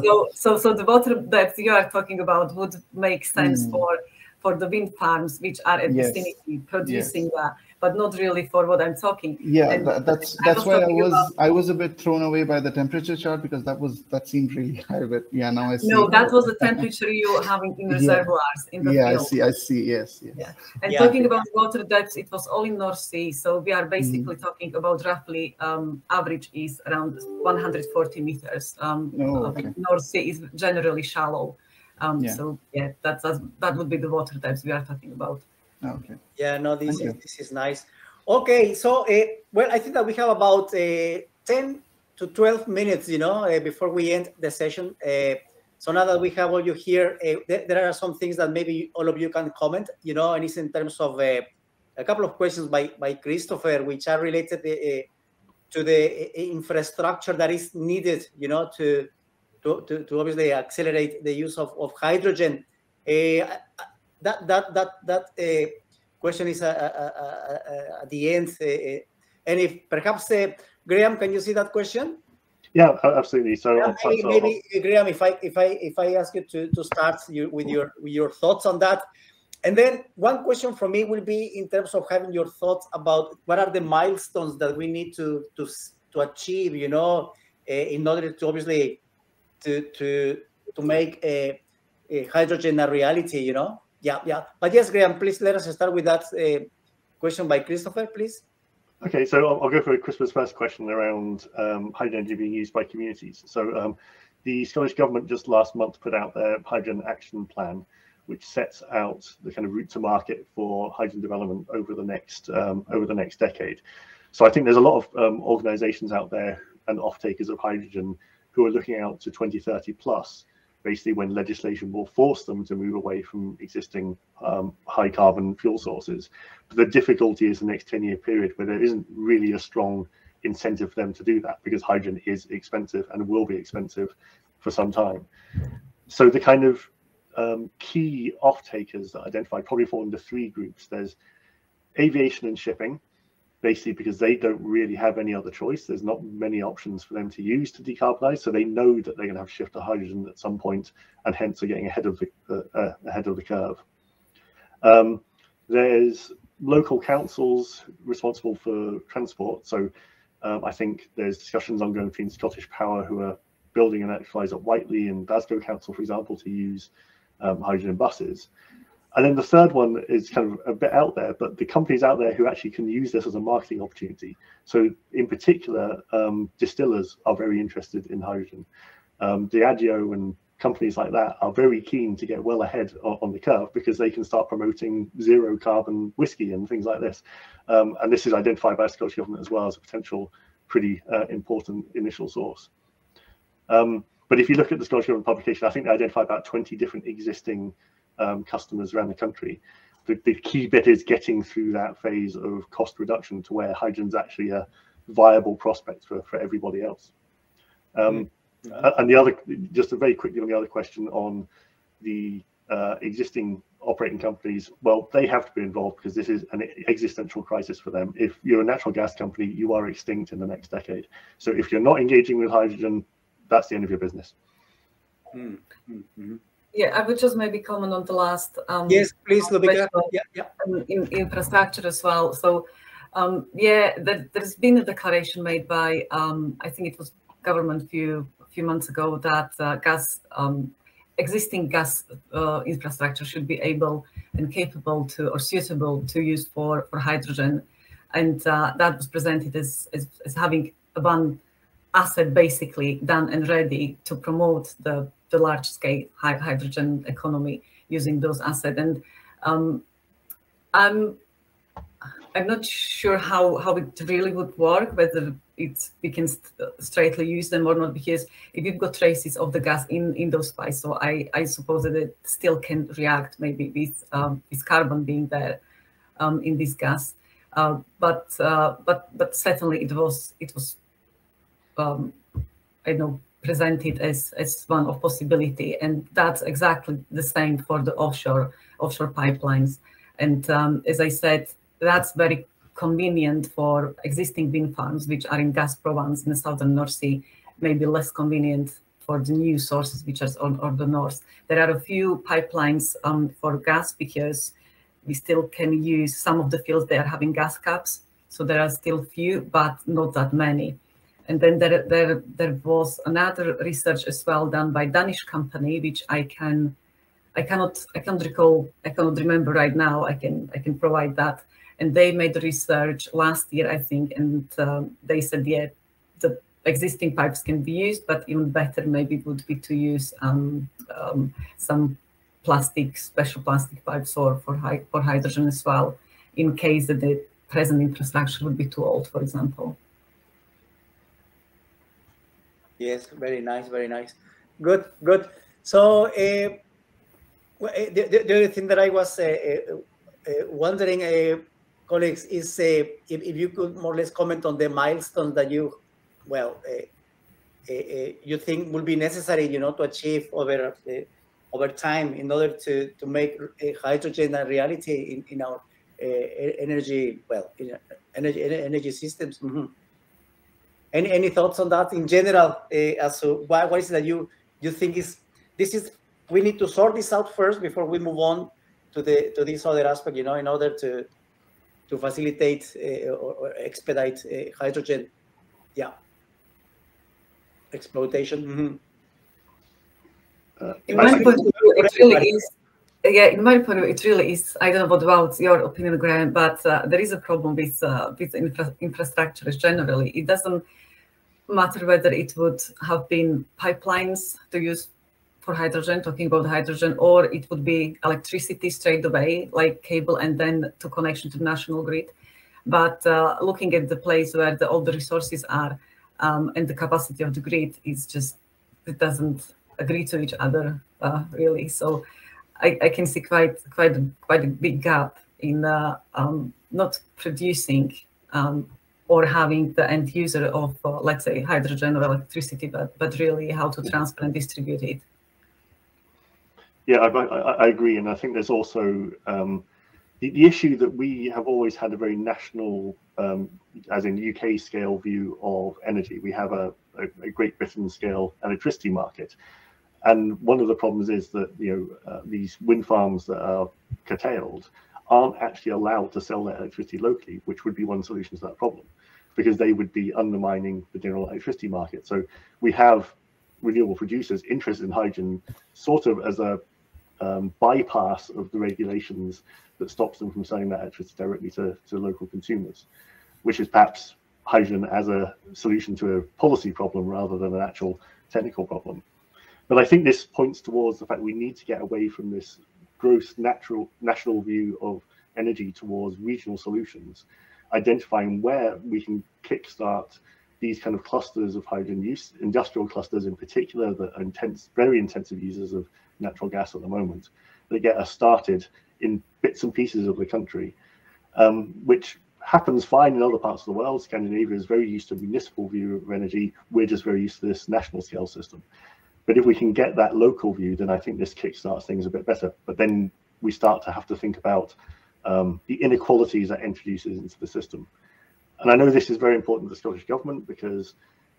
so, so, so the water that you are talking about would make sense mm. for, for the wind farms, which are at yes. vicinity producing yes. that but not really for what I'm talking. Yeah, that, that's that's why I was about, I was a bit thrown away by the temperature chart because that was that seemed really high. But yeah, now I see. No, that was the temperature you having in reservoirs yeah. in the yeah, field. I see. I see. Yes. yes. Yeah. And yeah. talking about water depths, it was all in North Sea. So we are basically mm. talking about roughly um, average is around 140 meters. Um, oh, okay. North Sea is generally shallow. Um, yeah. So yeah, that's, that's that would be the water depths we are talking about. Okay. Yeah, no, this is, this is nice. Okay, so uh, well, I think that we have about uh, 10 to 12 minutes, you know, uh, before we end the session. Uh, so now that we have all you here, uh, th there are some things that maybe all of you can comment, you know, and it's in terms of uh, a couple of questions by, by Christopher, which are related to the infrastructure that is needed, you know, to, to, to, to obviously accelerate the use of, of hydrogen. That, that, that, that eh, question is uh, uh, uh, at the end. Eh, eh. and if perhaps Graham, can you see that question? Yeah, absolutely. So yeah, maybe, maybe, Graham, if I if I if I ask you to to start you, with your with your thoughts on that, and then one question from me will be in terms of having your thoughts about what are the milestones that we need to to to achieve, you know, uh, in order to obviously to to to make a, a, hydrogen a reality, you know. Yeah, yeah. But yes, Graham, please let us start with that uh, question by Christopher, please. Okay, so I'll, I'll, go for Christopher's first question around um, hydrogen being used by communities. So um, the Scottish Government just last month put out their hydrogen action plan, which sets out the kind of route to market for hydrogen development over the next um, over the next decade. So I think there's a lot of um, organisations out there and off takers of hydrogen who are looking out to 2030 plus basically when legislation will force them to move away from existing um, high carbon fuel sources. But the difficulty is the next 10 year period where there isn't really a strong incentive for them to do that because hydrogen is expensive and will be expensive for some time. So the kind of um, key off takers that identify probably fall into three groups. There's aviation and shipping, basically because they don't really have any other choice. There's not many options for them to use to decarbonize, so they know that they're going to have to shift to hydrogen at some point, and hence are getting ahead of the uh, ahead of the curve. Um, there's local councils responsible for transport, so um, I think there's discussions ongoing between Scottish Power, who are building an electrolyzer at Whitelee and Glasgow Council, for example, to use um, hydrogen buses. And then the third one is kind of a bit out there, but the companies out there who actually can use this as a marketing opportunity. So in particular, um, distillers are very interested in hydrogen. Um, Diageo and companies like that are very keen to get well ahead on the curve because they can start promoting zero carbon whiskey and things like this. Um, and this is identified by the Scottish Government as well as a potential pretty uh, important initial source. Um, but if you look at the Scottish Government publication, I think they identify about 20 different existing um, customers around the country. The, the, key bit is getting through that phase of cost reduction to where hydrogen's actually a viable prospect for, for everybody else. Um, mm-hmm. And the other, just a very quickly on the other question on the uh, existing operating companies, well, they have to be involved because this is an existential crisis for them. If you're a natural gas company, you are extinct in the next decade. So if you're not engaging with hydrogen, that's the end of your business. Mm -hmm. Yeah, I would just maybe comment on the last. Um, yes, please, Lubica. Yeah, yeah. In, infrastructure as well. So, um, yeah, there, has been a declaration made by, um, I think it was government a few few months ago that uh, gas um, existing gas uh, infrastructure should be able and capable to or suitable to use for for hydrogen, and uh, that was presented as, as, as having one asset basically done and ready to promote the the large scale hydrogen economy using those assets. And um, I'm I'm not sure how how it really would work, whether it's we can st straightly use them or not, because if you've got traces of the gas in in those pipes, so I I suppose that it still can react maybe with um, with carbon being there um, in this gas. Uh, but uh, but but certainly it was it was um, I know presented as, as one of possibility. And that's exactly the same for the offshore offshore pipelines. And um, as I said, that's very convenient for existing wind farms, which are in gas province in the southern North Sea, maybe less convenient for the new sources, which are on, on the north. There are a few pipelines um, for gas because we still can use some of the fields they are having gas caps. So there are still few, but not that many. And then there, there, there was another research as well done by Danish company, which I can, I cannot, I can't recall, I cannot remember right now. I can, I can provide that. And they made research last year, I think, and um, they said, yeah, the existing pipes can be used, but even better maybe would be to use um, um, some plastic, special plastic pipes or for, for hydrogen as well, in case that the present infrastructure would be too old, for example. Yes, very nice, very nice. Good, good. So uh, the, the, the, other thing that I was uh, uh, wondering, colleagues, is if, if you could more or less comment on the milestones that you, well, you think will be necessary, you know, to achieve over over time in order to to make hydrogen a reality in, in our energy, well, energy energy systems. Mm -hmm. Any any thoughts on that in general? Uh, as to why, what is it that you you think is this is we need to sort this out first before we move on to the to this other aspect, you know, in order to to facilitate uh, or, or, expedite uh, hydrogen, yeah, exploitation. Mm -hmm. uh, my point of view, is. Yeah, in my point of view, it really is. I don't know about your opinion, Graham, but uh, there is a problem with uh, with infra infrastructure generally. It doesn't matter whether it would have been pipelines to use for hydrogen, talking about hydrogen, or it would be electricity straight away, like cable, and then to connection to national grid. But uh, looking at the place where the, all the resources are um, and the capacity of the grid is just, it doesn't agree to each other, uh, really. So I, I, can see quite, quite, quite a big gap in uh, um, not producing um, or having the end user of, uh, let's say, hydrogen or electricity, but, but really how to transfer and distribute it. Yeah, I, I, I agree. And I think there's also um, the, the issue that we have always had a very national, um, as in UK scale view of energy. We have a, a, a, Great Britain scale electricity market. And one of the problems is that you know uh, these wind farms that are curtailed aren't actually allowed to sell their electricity locally, which would be one solution to that problem, because they would be undermining the general electricity market. So we have renewable producers interested in hydrogen sort of as a um, bypass of the regulations that stops them from selling that electricity directly to, to local consumers, which is perhaps hydrogen as a solution to a policy problem rather than an actual technical problem. But I think this points towards the fact we need to get away from this gross natural national view of energy towards regional solutions, identifying where we can kickstart these kind of clusters of hydrogen use, industrial clusters in particular that are intense, very intensive users of natural gas at the moment that get us started in bits and pieces of the country, um, which happens fine in other parts of the world. Scandinavia is very used to municipal view of energy. We're just very used to this national scale system. But if we can get that local view, then I think this kickstarts things a bit better. But then we start to have to think about um, the inequalities that introduces into the system. And I know this is very important to the Scottish Government because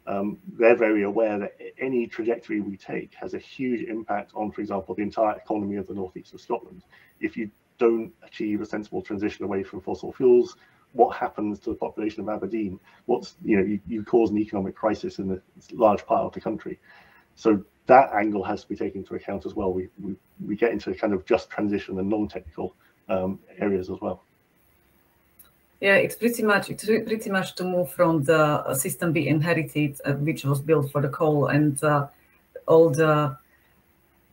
um, they're very aware that any trajectory we take has a huge impact on, for example, the entire economy of the northeast of Scotland. If you don't achieve a sensible transition away from fossil fuels, what happens to the population of Aberdeen? What's you know you, you cause an economic crisis in a large part of the country. So that angle has to be taken into account as well. We we, we get into kind of just transition and non-technical um, areas as well. Yeah, it's pretty much it's pretty much to move from the system we inherited, uh, which was built for the coal, and uh, all the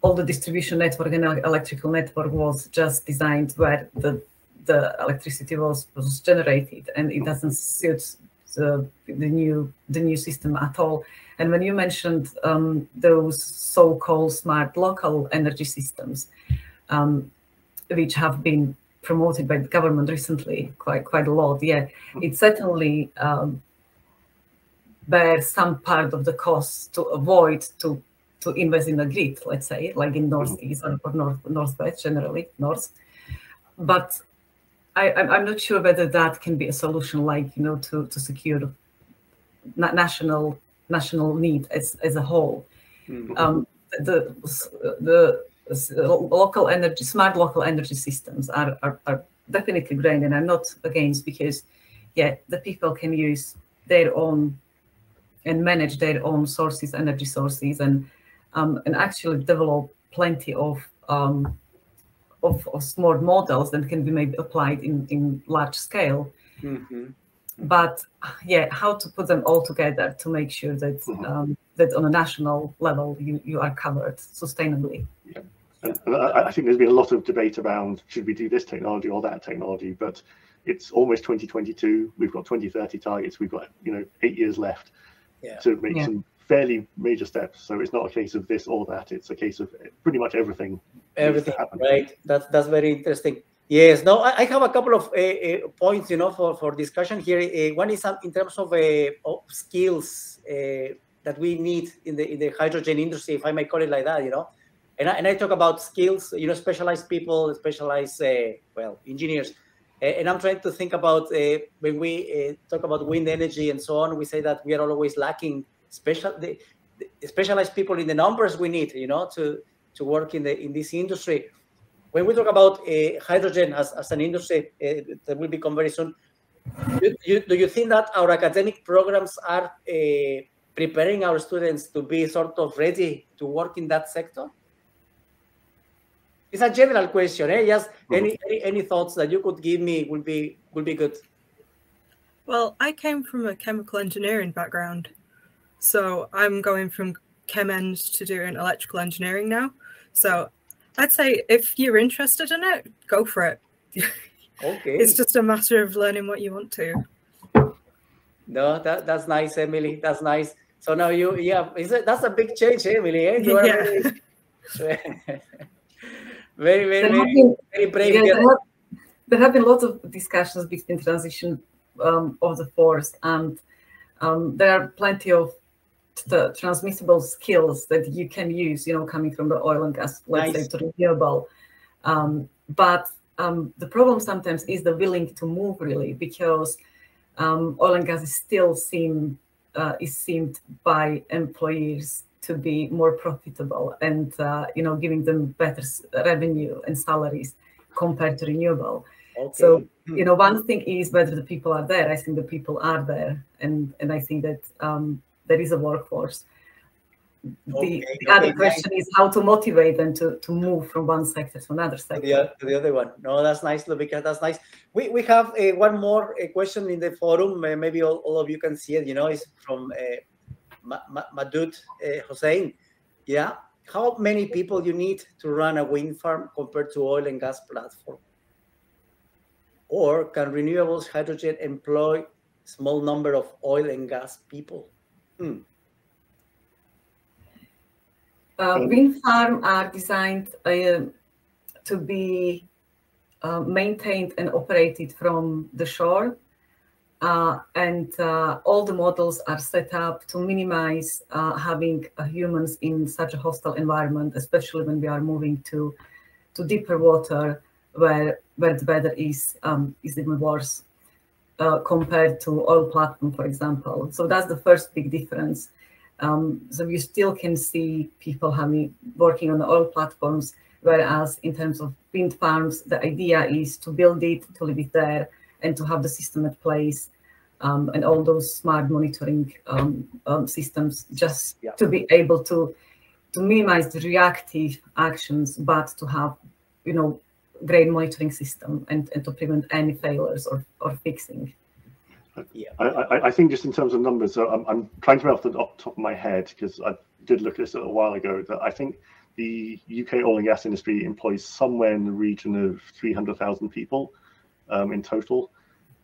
all the distribution network and electrical network was just designed where the the electricity was was generated, and it doesn't suit the the new the new system at all. And when you mentioned um, those so-called smart local energy systems, um, which have been promoted by the government recently quite quite a lot. Yeah, mm-hmm. it certainly um, bears some part of the cost to avoid to to invest in the grid, let's say, like in northeast or, or north northwest generally north. But I, I'm not sure whether that can be a solution, like you know, to to secure national national need as as a whole. Mm -hmm. um, the the local energy, smart local energy systems are, are, are definitely great, and I'm not against because, yeah, the people can use their own and manage their own sources, energy sources, and um, and actually develop plenty of um, of, of smart models that can be maybe applied in in large scale. Mm -hmm. But yeah, how to put them all together to make sure that mm -hmm. um, that on a national level you you are covered sustainably. Yeah. And, and I, I think there's been a lot of debate around should we do this technology or that technology, but it's almost 2022. We've got 2030 targets. We've got you know eight years left Yeah. to make Yeah. some fairly major steps. So it's not a case of this or that. It's a case of pretty much everything. everything right that's that's very interesting yes Now i, I have a couple of uh, uh, points you know for, for discussion here uh, one is um, in terms of, uh, of skills uh, that we need in the in the hydrogen industry if i may call it like that you know and I, and I talk about skills you know specialized people specialized uh, well engineers Uh, and i'm trying to think about uh, when we uh, talk about wind energy and so on we say that we are always lacking special the, the specialized people in the numbers we need you know to to work in the in this industry. When we talk about uh, hydrogen as, as an industry uh, that will become very soon, you, you, do you think that our academic programs are uh, preparing our students to be sort of ready to work in that sector? It's a general question. Eh? Just any, any any thoughts that you could give me will be will be good. Well, I came from a chemical engineering background, so I'm going from chem eng to doing electrical engineering now. So I'd say if you're interested in it, go for it. Okay. It's just a matter of learning what you want to. No, that, that's nice, Emily. That's nice. So now you, yeah, is it, that's a big change, Emily. Eh? You are Yeah. very, very, very, There have been- very brave. Yeah, there, have, there have been lots of discussions between transition um, of the force, and um, there are plenty of t- transmissible skills that you can use. You know, coming from the oil and gas, let's Nice. say, to renewable. Um, but um, the problem sometimes is the willing to move, really, because um, oil and gas is still seen uh, is seen by employers to be more profitable and uh, you know giving them better revenue and salaries compared to renewable. Okay. So you know one thing is whether the people are there. I think the people are there, and and I think that um, there is a workforce. The, Okay, the other okay, question is how to motivate them to, to move from one sector to another to sector. the, to the other one. No, that's nice, Lubica. That's nice. We, we have uh, one more uh, question in the forum. Uh, maybe all, all of you can see it. You know, it's from uh, Ma- Ma- Madud uh, Hussein. Yeah. How many people you need to run a wind farm compared to oil and gas platform? Or can renewables hydrogen employ small number of oil and gas people? Uh, wind farms are designed uh, to be uh, maintained and operated from the shore. Uh, and uh, all the models are set up to minimize uh, having uh, humans in such a hostile environment, especially when we are moving to, to deeper water where, where the weather is, um, is even worse uh, compared to oil platform, for example. So that's the first big difference. Um, so you still can see people having working on the oil platforms, whereas in terms of wind farms, the idea is to build it, to leave it there, and to have the system at place, um, and all those smart monitoring um, um, systems, just Yeah. to be able to to minimize the reactive actions, but to have you know great monitoring system and, and to prevent any failures or, or fixing. I, I, I think just in terms of numbers, so I'm, I'm trying to remember off the off the top of my head because I did look at this a while ago. That I think the UK oil and gas industry employs somewhere in the region of 300,000 people um, in total,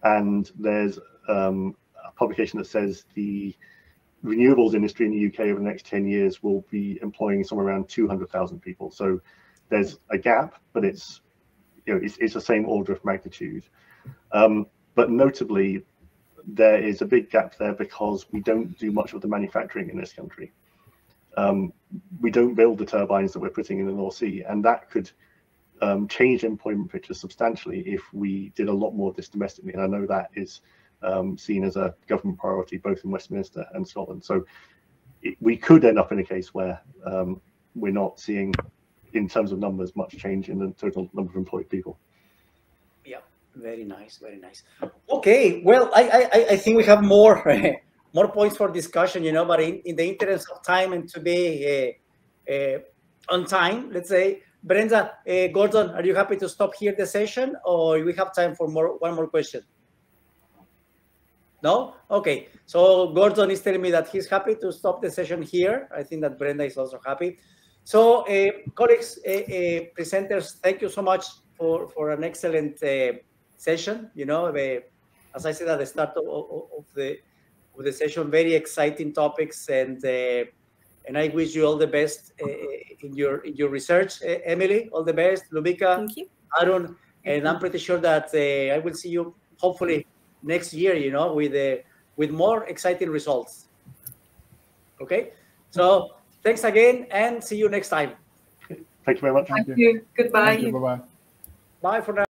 and there's um, a publication that says the renewables industry in the UK over the next 10 years will be employing somewhere around 200,000 people. So there's a gap, but it's you know it's, it's the same order of magnitude. Um, but notably, there is a big gap there because we don't do much of the manufacturing in this country. Um, we don't build the turbines that we're putting in the North Sea, and that could um, change employment picture substantially if we did a lot more of this domestically. And I know that is um, seen as a government priority both in Westminster and Scotland. So it, we could end up in a case where um, we're not seeing, in terms of numbers, much change in the total number of employed people. Yeah, very nice, very nice. Okay, well, I I, I think we have more more points for discussion, you know, but in, in the interest of time and to be uh, uh, on time, let's say, Brenda, uh, Gordon, are you happy to stop here the session, or we have time for more one more question? No? Okay. So Gordon is telling me that he's happy to stop the session here. I think that Brenda is also happy. So, uh, colleagues, uh, uh, presenters, thank you so much for, for an excellent session. You know, as I said at the start of, of, the of the session, very exciting topics, and and I wish you all the best in your in your research, Emily. All the best, Lubica. Thank you, Arun, and I'm pretty sure that I will see you hopefully next year. You know, with with more exciting results. Okay, so thanks again and see you next time. Thank you very much. Thank you. Goodbye. Bye bye. Bye for now.